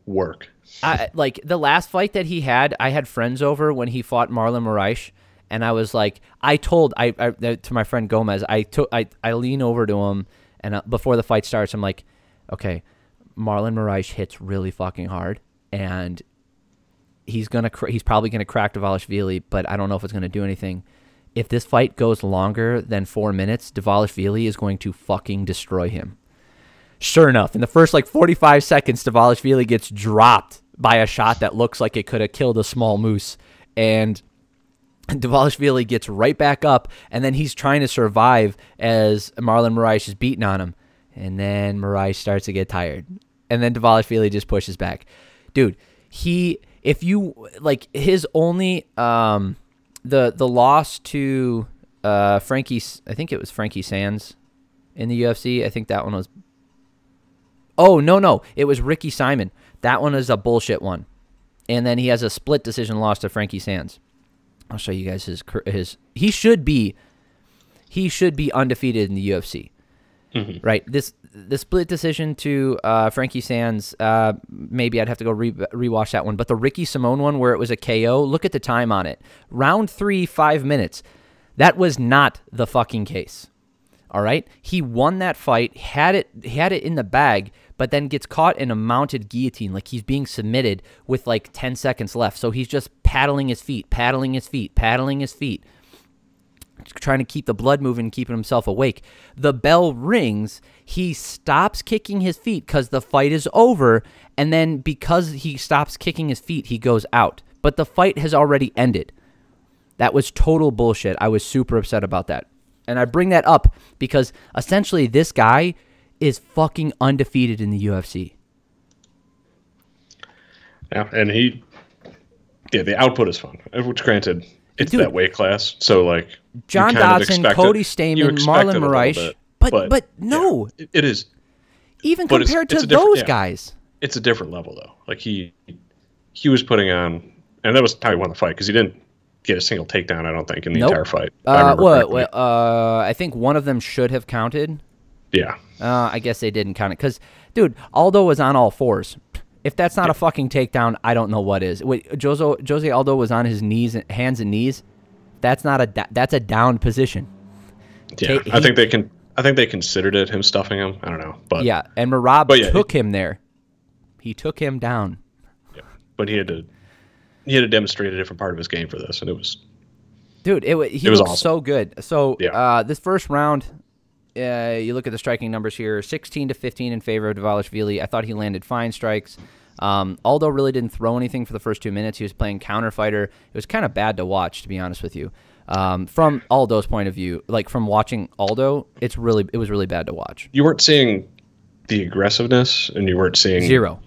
work. I like the last fight that he had. I had friends over when he fought Marlon Moraes, and I was like, I told I, I to my friend Gomez, I took I I lean over to him, and uh, before the fight starts, I'm like, okay, Marlon Moraes hits really fucking hard, and he's gonna cr- he's probably gonna crack Dvalishvili, but I don't know if it's gonna do anything. If this fight goes longer than four minutes, Dvalishvili is going to fucking destroy him. Sure enough, in the first like 45 seconds, Dvalishvili gets dropped by a shot that looks like it could have killed a small moose. And Dvalishvili gets right back up, and then he's trying to survive as Marlon Moraes is beating on him. And then Moraes starts to get tired. And then Dvalishvili just pushes back. Dude, he if you like his only um the the loss to uh Frankie I think it was Frankie Saenz in the UFC. I think that one was Oh, no, no. It was Ricky Simon. That one is a bullshit one. And then he has a split decision loss to Frankie Saenz. I'll show you guys his his he should be he should be undefeated in the UFC. Mm-hmm. Right. This the split decision to uh, Frankie Saenz. Uh, maybe I'd have to go re- rewatch that one. But the Ricky Simon one, where it was a KO. Look at the time on it. Round three, five minutes. That was not the fucking case. All right. He won that fight. Had it had it in the bag but then gets caught in a mounted guillotine, like he's being submitted with like 10 seconds left. So he's just paddling his feet, paddling his feet, paddling his feet, trying to keep the blood moving, keeping himself awake. The bell rings. He stops kicking his feet because the fight is over. And then because he stops kicking his feet, he goes out. But the fight has already ended. That was total bullshit. I was super upset about that. And I bring that up because essentially this guy is fucking undefeated in the UFC. Yeah, and he, yeah, the output is fun. Which, granted, it's Dude, that weight class, so like John Dodson, Cody Stamann, Marlon Moraes, but, but, but no, yeah, it is. Even compared it's, it's to those yeah, guys, it's a different level though. Like he, he was putting on, and that was how he won the fight because he didn't get a single takedown. I don't think in the nope. entire fight. Uh, what? uh, I think one of them should have counted. Yeah. Uh, I guess they didn't count it because, dude, Aldo was on all fours. If that's not yeah. a fucking takedown, I don't know what is. Wait, Jose, Jose Aldo was on his knees, and hands and knees. That's not a that's a down position. Yeah, I think they can. I think they considered it him stuffing him. I don't know, but yeah, and Merab yeah, took him there. He took him down. Yeah, but he had to he had to demonstrate a different part of his game for this, and it was dude. It, he it was awesome. so good. So yeah. uh, this first round, uh, you look at the striking numbers here 16 to 15 in favor of Dvalishvili. I thought he landed fine strikes. Um, Aldo really didn't throw anything for the first two minutes. He was playing counter fighter. It was kind of bad to watch, to be honest with you. Um, from Aldo's point of view, like from watching Aldo, it's really it was really bad to watch. You weren't seeing the aggressiveness, and you weren't seeing zero.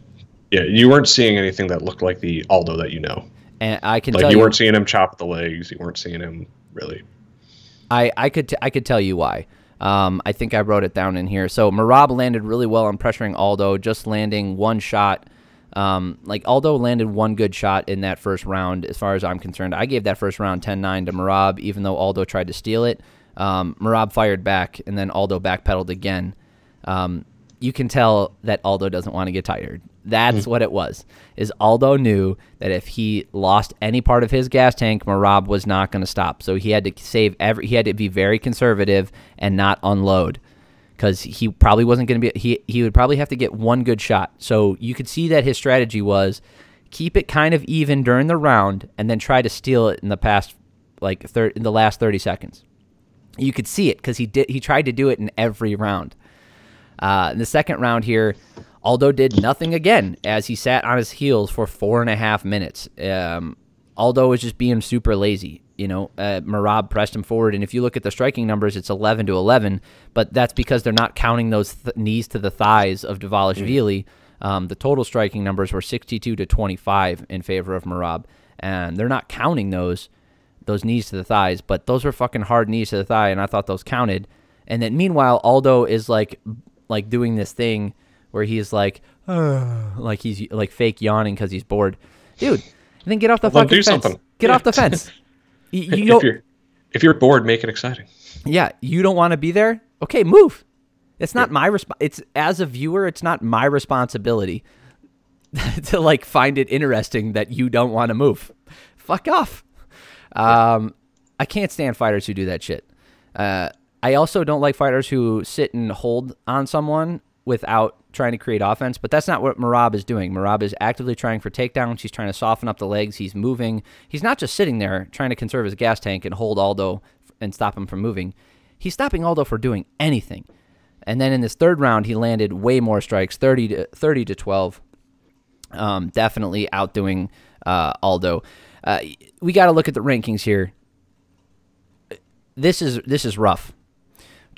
Yeah, you weren't seeing anything that looked like the Aldo that you know. And I can like you, you weren't seeing him chop the legs. You weren't seeing him really. I I could t- I could tell you why. Um, I think I wrote it down in here. So Merab landed really well on pressuring Aldo, just landing one shot. Um, like Aldo landed one good shot in that first round, as far as I'm concerned. I gave that first round 10-9 to Merab, even though Aldo tried to steal it. Um, Merab fired back, and then Aldo backpedaled again. Um, you can tell that Aldo doesn't want to get tired. That's mm. what it was. Is Aldo knew that if he lost any part of his gas tank, Merab was not going to stop. So he had to save every. He had to be very conservative and not unload, because he probably wasn't going to be. He he would probably have to get one good shot. So you could see that his strategy was keep it kind of even during the round, and then try to steal it in the past like thir- in the last thirty seconds. You could see it because he did. He tried to do it in every round. Uh, in the second round here, Aldo did nothing again as he sat on his heels for four and a half minutes. Um, Aldo was just being super lazy. You know, uh, Merab pressed him forward, and if you look at the striking numbers, it's 11 to 11. But that's because they're not counting those th- knees to the thighs of Dvalishvili. Mm. Um, the total striking numbers were 62 to 25 in favor of Merab, and they're not counting those those knees to the thighs. But those were fucking hard knees to the thigh, and I thought those counted. And then meanwhile, Aldo is like like doing this thing where he's like, like he's like fake yawning because he's bored, dude. Then get off the fucking fence. Something. Get yeah. off the fence. You, you if you're if you're bored, make it exciting. Yeah, you don't want to be there. Okay, move. It's not yeah. my resp- It's as a viewer, it's not my responsibility to like find it interesting that you don't want to move. Fuck off. Um, I can't stand fighters who do that shit. Uh, I also don't like fighters who sit and hold on someone without trying to create offense, but that's not what Merab is doing. Merab is actively trying for takedowns. He's trying to soften up the legs. He's moving. He's not just sitting there trying to conserve his gas tank and hold Aldo and stop him from moving. He's stopping Aldo for doing anything. And then in this third round, he landed way more strikes, 30 to 30 to 12. Um, definitely outdoing uh, Aldo. Uh, we got to look at the rankings here. This is this is rough.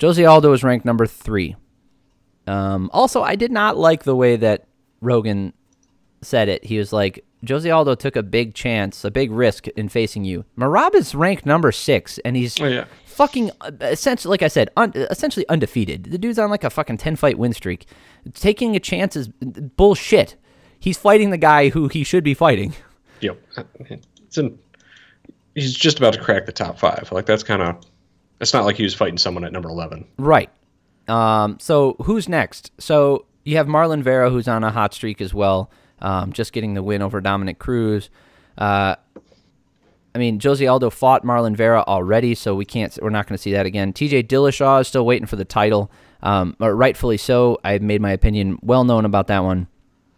Jose Aldo is ranked number three. Um, also, I did not like the way that Rogan said it. He was like, Jose Aldo took a big chance, a big risk in facing you. Merab is ranked number six, and he's Oh, yeah. fucking uh, essentially, like I said, un- essentially undefeated. The dude's on like a fucking ten fight win streak. Taking a chance is bullshit. He's fighting the guy who he should be fighting. Yep. It's in, he's just about to crack the top five. Like that's kind of. It's not like he was fighting someone at number eleven. Right. Um, so who's next? So you have Marlon Vera, who's on a hot streak as well, um, just getting the win over Dominick Cruz. Uh, I mean, Jose Aldo fought Marlon Vera already, so we can't. We're not going to see that again. T.J. Dillashaw is still waiting for the title, um, rightfully so. I've made my opinion well known about that one.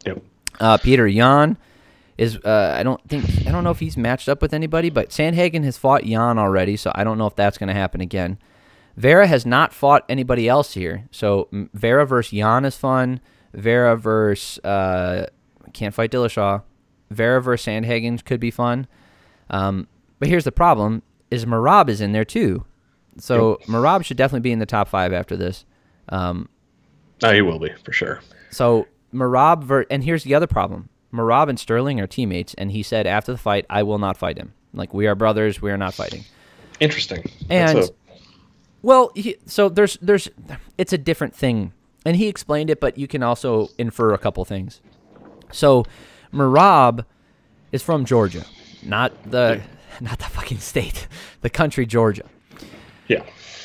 Yep. Uh, Peter Yan is uh, I don't think I don't know if he's matched up with anybody, but Sandhagen has fought Yan already, so I don't know if that's going to happen again. Vera has not fought anybody else here, so Vera versus Yan is fun. Vera versus uh, can't fight Dillashaw. Vera versus Sandhagen could be fun. Um, but here's the problem: is Merab is in there too, so Merab should definitely be in the top five after this. Um, Oh, he will be for sure. so Merab, ver- and here's the other problem: Merab and Sterling are teammates, and he said after the fight, "I will not fight him. Like we are brothers, we are not fighting." Interesting. And well, he, so there's there's it's a different thing, and he explained it, but you can also infer a couple things. So, Merab is from Georgia, not the not the fucking state, the country Georgia. yeah.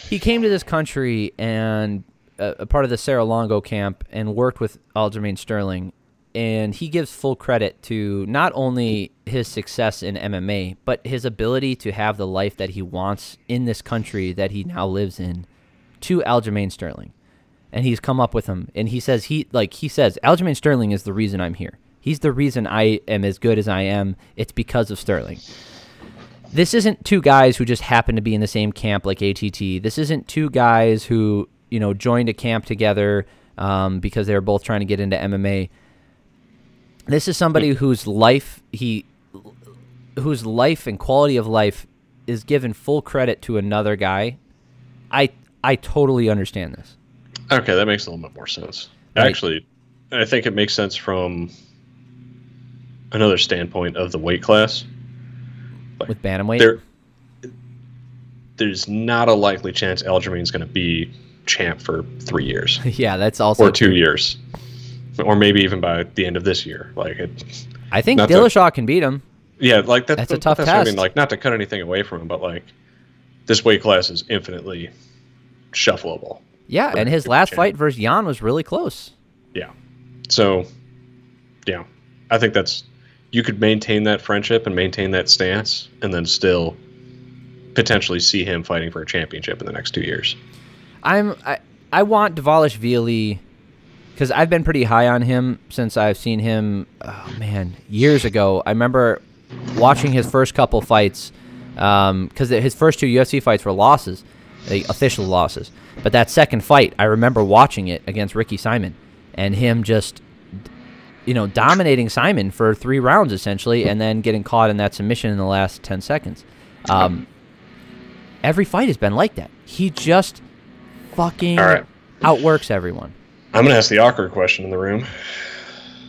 He came to this country and uh, a part of the Serra-Longo camp and worked with Aljamain Sterling. And he gives full credit to not only his success in MMA, but his ability to have the life that he wants in this country that he now lives in to Aljamain Sterling. And he's come up with him. And he says, he like he says, Aljamain Sterling is the reason I'm here. He's the reason I am as good as I am. It's because of Sterling this isn't two guys who just happen to be in the same camp like ATT. This isn't two guys who you know joined a camp together um, because they were both trying to get into MMA. This is somebody whose life he, whose life and quality of life is given full credit to another guy. I I totally understand this. Okay, that makes a little bit more sense. Right. Actually, I think it makes sense from another standpoint of the weight class. With bantamweight, There, there's not a likely chance Aljamain's going to be champ for three years yeah, that's also or two years, or maybe even by the end of this year. Like it, I think not to- Dillashaw can beat him. yeah, like that, That's a tough what I mean. Like not to cut anything away from him, but like this weight class is infinitely shuffleable. Yeah, and his last fight versus Yan was really close. Yeah. So, yeah, I think that's you could maintain that friendship and maintain that stance, and then still potentially see him fighting for a championship in the next two years. I'm I, I want Dvalishvili because I've been pretty high on him since I've seen him. Oh man, years ago. I remember watching his first couple fights because his first two UFC fights were losses, like, official losses. But that second fight, I remember watching it against Ricky Simon and him just you know dominating Simon for three rounds essentially, and then getting caught in that submission in the last ten seconds. Um, every fight has been like that. He just fucking right. outworks everyone. I'm gonna ask the awkward question in the room.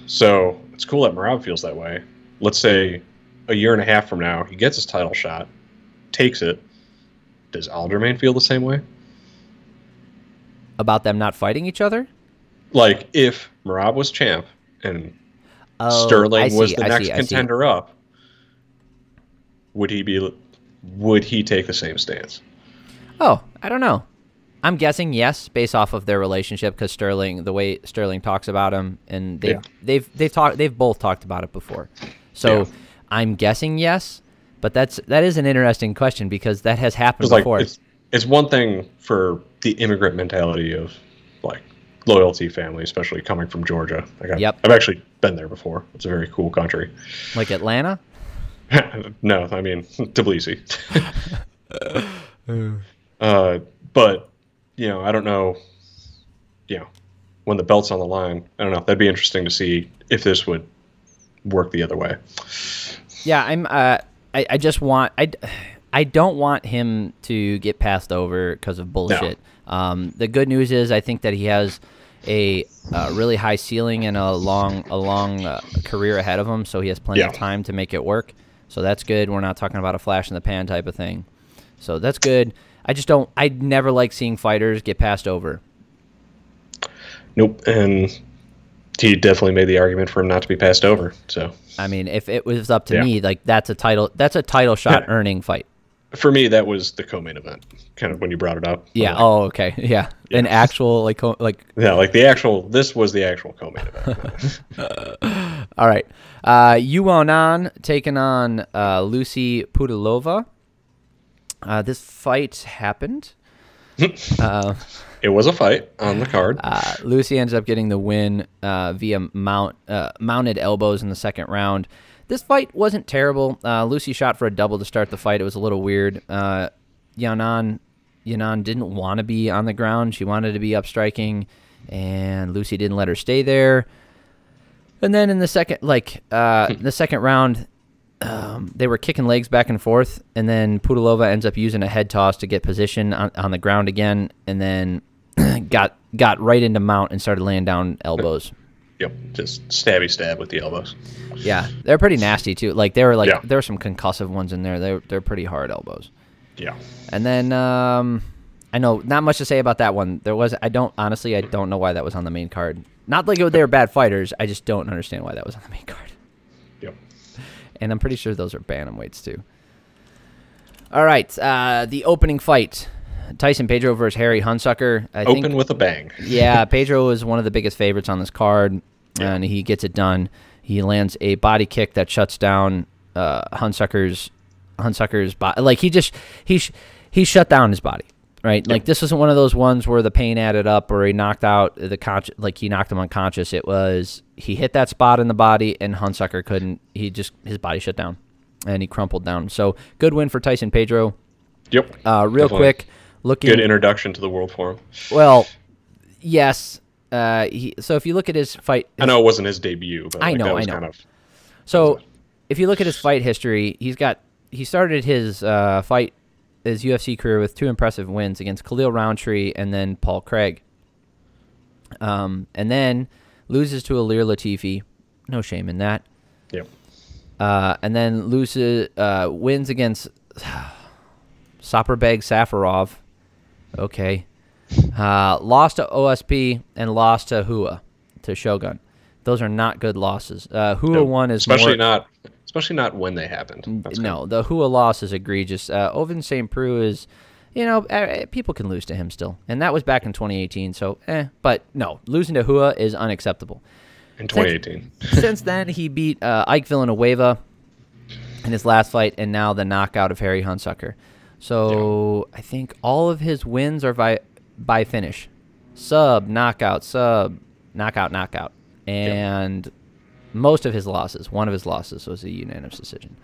So it's cool that Merab feels that way. Let's say a year and a half from now, he gets his title shot, takes it. Does Aljamain feel the same way? About them not fighting each other. Like if Merab was champ and Oh, Sterling I was the I next see. contender up, would he be? Would he take the same stance? Oh, I don't know. I'm guessing yes, based off of their relationship, because Sterling, the way Sterling talks about him, and they've Yeah. they've they've talked, they've both talked about it before. So Yeah. I'm guessing yes, but that's that is an interesting question because that has happened like before. it's it's one thing for the immigrant mentality of like loyalty family, especially coming from Georgia. Like I've, Yep. I've actually been there before. It's a very cool country. like Atlanta. no, I mean Tbilisi. uh, but you know, I don't know. you know, when the belt's on the line. I don't know. That'd be interesting to see if this would work the other way. Yeah, I'm. Uh, I, I just want. I, I don't want him to get passed over because of bullshit. Um, the good news is I think that he has a uh, really high ceiling and a long a long uh, career ahead of him, so he has plenty Yeah. of time to make it work. So that's good. We're not talking about a flash in the pan type of thing. So that's good. I just don't. I never like seeing fighters get passed over. Nope. And he definitely made the argument for him not to be passed over. So I mean, if it was up to Yeah. me, like that's a title. That's a title shot Yeah. earning fight. for me, that was the co-main event. Kind of when you brought it up. Yeah. Like, Oh, okay. Yeah. An actual like co- like Yeah, like the actual. This was the actual co-main event. All right. Uh, Yuanan taking on uh, Lucie Pudilova. Uh, this fight happened. uh, it was a fight on the card. uh, Lucie ends up getting the win uh, via mount uh, mounted elbows in the second round. This fight wasn't terrible. Uh, Lucie shot for a double to start the fight. It was a little weird. Uh, Yanan Yanan didn't want to be on the ground. She wanted to be up striking, and Lucie didn't let her stay there. And then in the second, like uh, the second round, um, they were kicking legs back and forth, and then Pudilova ends up using a head toss to get position on, on the ground again, and then got got right into mount and started laying down elbows. yep, just stabby stab with the elbows. Yeah, they're pretty nasty too. Like there were like Yeah. there were some concussive ones in there. They're they're pretty hard elbows. Yeah. And then um, I know not much to say about that one. There was I don't honestly I don't know why that was on the main card. Not like they were bad fighters. I just don't understand why that was on the main card. And I'm pretty sure those are bantamweights too. All right, uh, the opening fight: Tyson Pedro versus Harry Hunsucker. I Open think, with a bang. yeah, Pedro is one of the biggest favorites on this card, Yeah. and he gets it done. He lands a body kick that shuts down uh, Hunsucker's Hunsucker's body. Like he just he sh- he shut down his body. Right, like this wasn't one of those ones where the pain added up, or he knocked out the conscious, like he knocked him unconscious. It was he hit that spot in the body, and Hunsucker couldn't. He just his body shut down, and he crumpled down. So good win for Tyson Pedro. Yep. Uh, real Definitely. quick, looking Good introduction to the world for him. well, yes. Uh, he, so if you look at his fight, I know it wasn't his debut, but I like, know, I know. kind of So if you look at his fight history, he's got he started his uh, fight his UFC career with two impressive wins against Khalil Rountree and then Paul Craig. Um, and then loses to Ilir Latifi, no shame in that. yep. Uh, and then loses uh, wins against Saparbeg Safarov. Okay. Uh, lost to OSP and lost to Rua, to Shogun. Those are not good losses. Uh, Rua Yep. one is especially more, not especially not when they happened. That's no, the Rua loss is egregious. Uh, Ovince St. Preux is, you know, uh, uh, people can lose to him still, and that was back in 2018. So, eh, but no, losing to Rua is unacceptable. in 2018. Since then, he beat uh, Ike Villanueva in his last fight, and now the knockout of Harry Hunsucker. So I think all of his wins are by by finish, sub, knockout, sub, knockout, knockout, and most of his losses, one of his losses was a unanimous decision.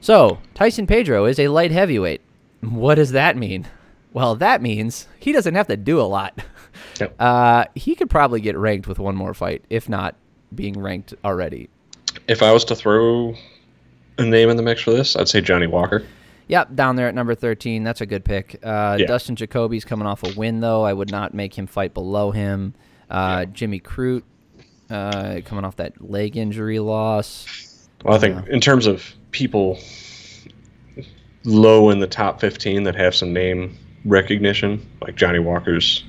So Tyson Pedro is a light heavyweight. What does that mean? Well, that means he doesn't have to do a lot. Uh, he could probably get ranked with one more fight, if not being ranked already. If I was to throw a name in the mix for this, I'd say Johnny Walker. Yep, down there at number 13. That's a good pick. Uh, Yeah. Dustin Jacoby's coming off a win, though. I would not make him fight below him. Uh, Jimmy Crute uh, coming off that leg injury loss. Well, I think in terms of people low in the top 15 that have some name recognition, like Johnny Walker's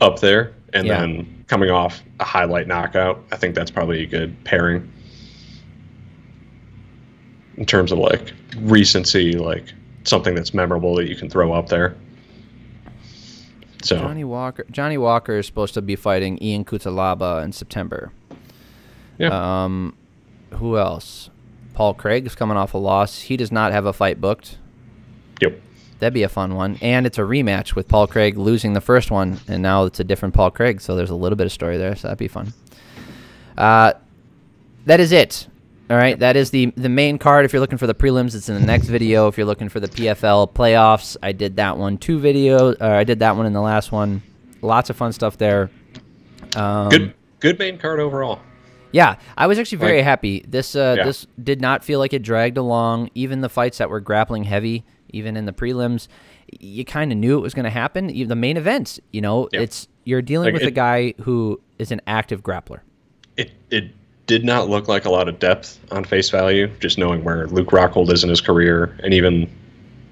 up there, and Yeah. then coming off a highlight knockout, I think that's probably a good pairing. In terms of like recency, like something that's memorable that you can throw up there. So Johnny Walker. Johnny Walker is supposed to be fighting Ion Cutelaba in September. yeah, Um, who else? Paul Craig is coming off a loss. He does not have a fight booked. yep, That'd be a fun one. And it's a rematch with Paul Craig losing the first one, and now it's a different Paul Craig. So there's a little bit of story there. So that'd be fun. Uh, that is it. All right, that is the the main card. If you're looking for the prelims, it's in the next video. If you're looking for the PFL playoffs, I did that one two videos. Or I did that one in the last one. Lots of fun stuff there. Um, Good good main card overall. Yeah, I was actually very Like- happy. This uh, Yeah. this did not feel like it dragged along. Even the fights that were grappling heavy, even in the prelims, you kind of knew it was going to happen. Even the main events, you know, Yeah. it's you're dealing Like with a guy who is an active grappler. It it did not look like a lot of depth on face value, just knowing where Luke Rockhold is in his career, and even,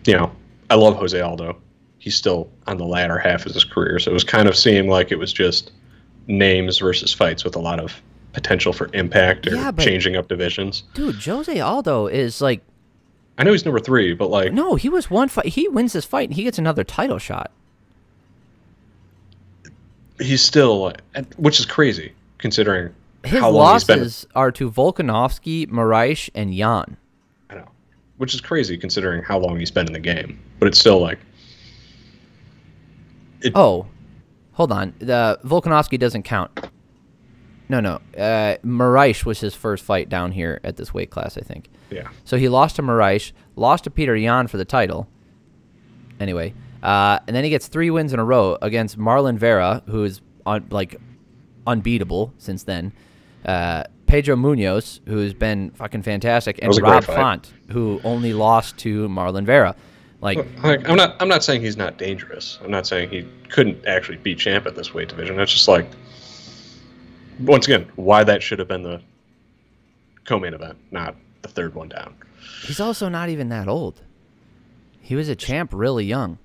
you know, I love Jose Aldo. He's still on the latter half of his career, so it was kind of seemed like it was just names versus fights with a lot of potential for impact or Yeah, but- changing up divisions. Dude, Jose Aldo is like I know he's number three, but like no, he was one fight. He wins this fight, and he gets another title shot. he's still, uh, which is crazy considering His how long he's been. losses are to Volkanovski, Moraes, and Yan. I know, which is crazy considering how long he's been in the game. But it's still like Oh, hold on. The Volkanovski doesn't count. No, no. Uh, Moraes was his first fight down here at this weight class, I think. Yeah. So he lost to Moraes, lost to Peter Yan for the title. Anyway, uh, and then he gets three wins in a row against Marlon Vera, who is on like unbeatable since then. Uh, Pedro Munhoz, who's been fucking fantastic, and was a great Rob. Font, who only lost to Marlon Vera. Like, Like I'm not I'm not saying he's not dangerous. I'm not saying he couldn't actually be champ at this weight division. That's just like once again, why that should have been the co-main event, not the third one down. he's also not even that old. He was a champ really young.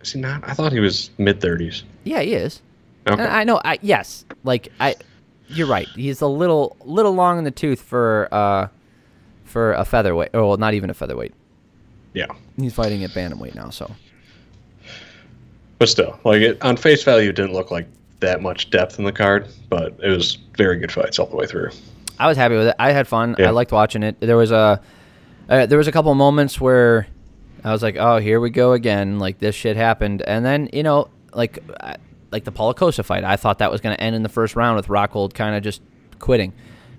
Is he not? I thought he was mid thirties. Yeah, he is. Okay. I know. I yes, like I, you're right. He's a little little long in the tooth for uh, for a featherweight. Oh, well, not even a featherweight. yeah. He's fighting at bantamweight now. So But still, like it, on face value, it didn't look like that much depth in the card, but it was very good fights all the way through. I was happy with it. I had fun. I liked watching it. There was a uh, there was a couple moments where I was like, oh, here we go again. Like this shit happened, and then you know, like like the Paulo Costa fight. I thought that was going to end in the first round with Rockhold kind of just quitting.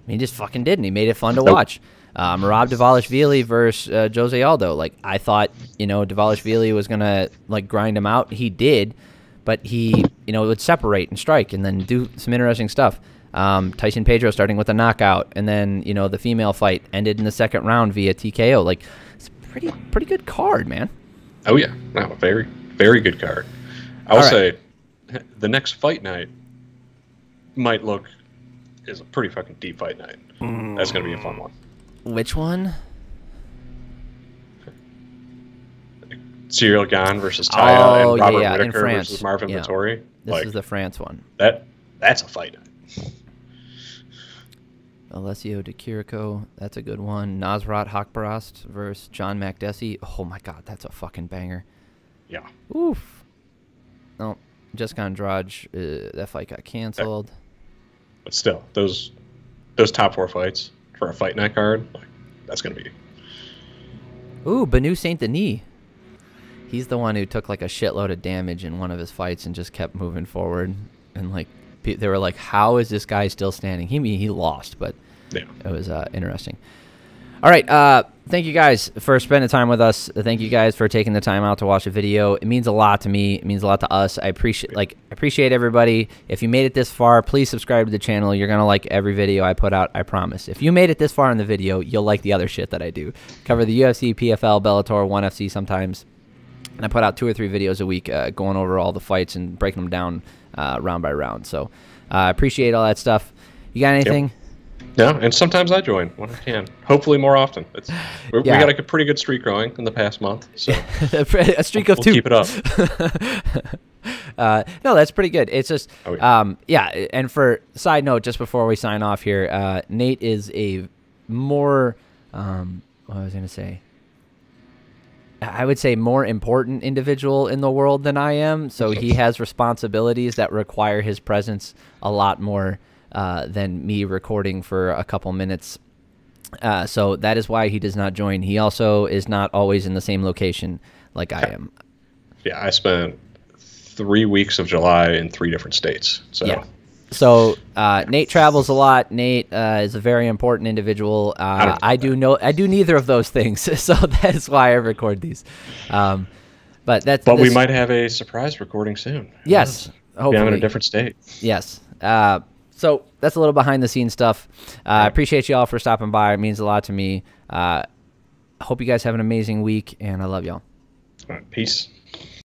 He just fucking didn't. He made it fun to Nope. watch. Um, Rob Dvalishvili versus uh, Jose Aldo. Like I thought, you know, Dvalishvili was gonna like grind him out. He did, but he, you know, would separate and strike and then do some interesting stuff. Um, Tyson Pedro starting with a knockout, and then you know the female fight ended in the second round via TKO. Like it's a pretty pretty good card, man. Oh yeah, no, very very good card. I will right. say, the next fight night might look is a pretty fucking deep fight night. That's gonna be a fun one. Which one? Ciryl Gane versus Taya Oh, and Robert yeah, in Whittaker versus Marvin Yeah. Vettori. This like is the France one. that. That's a fight. Alessio Di Chirico, that's a good one. Nasrat Haqparast versus John Makdessi. Oh my god, that's a fucking banger. Yeah. Oof. No, Jessica Andrade, uh, that fight got canceled. But still, those those top four fights for a fight night card, like that's gonna be Ooh, Benoît Saint Denis. He's the one who took like a shitload of damage in one of his fights and just kept moving forward. And like, they were like, "How is this guy still standing?" He he lost, but yeah. it was uh, interesting. All right, uh, thank you guys for spending time with us. Thank you guys for taking the time out to watch the video. It means a lot to me. It means a lot to us. I appreciate like appreciate everybody. If you made it this far, please subscribe to the channel. You're gonna like every video I put out. I promise. If you made it this far in the video, you'll like the other shit that I do. Cover the UFC, PFL, Bellator, ONE FC sometimes, and I put out two or three videos a week, uh, going over all the fights and breaking them down uh, round by round. So I uh, appreciate all that stuff. You got anything? Yeah, and sometimes I join when I can. Hopefully more often. Yeah. we got a pretty good streak going in the past month, so a streak of we'll two. keep it up. uh, no, that's pretty good. It's just, Oh, yeah. um, yeah. And for side note, just before we sign off here, uh, Nate is a more, um, what was I going to say? I would say more important individual in the world than I am. So he has responsibilities that require his presence a lot more uh, than me recording for a couple minutes. Uh, so that is why he does not join. He also is not always in the same location like I am. Yeah, I spent three weeks of July in three different states. So Yeah. So uh, Nate travels a lot. Nate uh, is a very important individual. Uh, don't I do know I do neither of those things, so that is why I record these. Um, but that's But we might have a surprise recording soon. yes, hopefully. On in a different state. Yes. Uh, so that's a little behind the scenes stuff. Uh, I appreciate you all for stopping by. It means a lot to me. Uh, hope you guys have an amazing week, and I love y'all. All right, peace.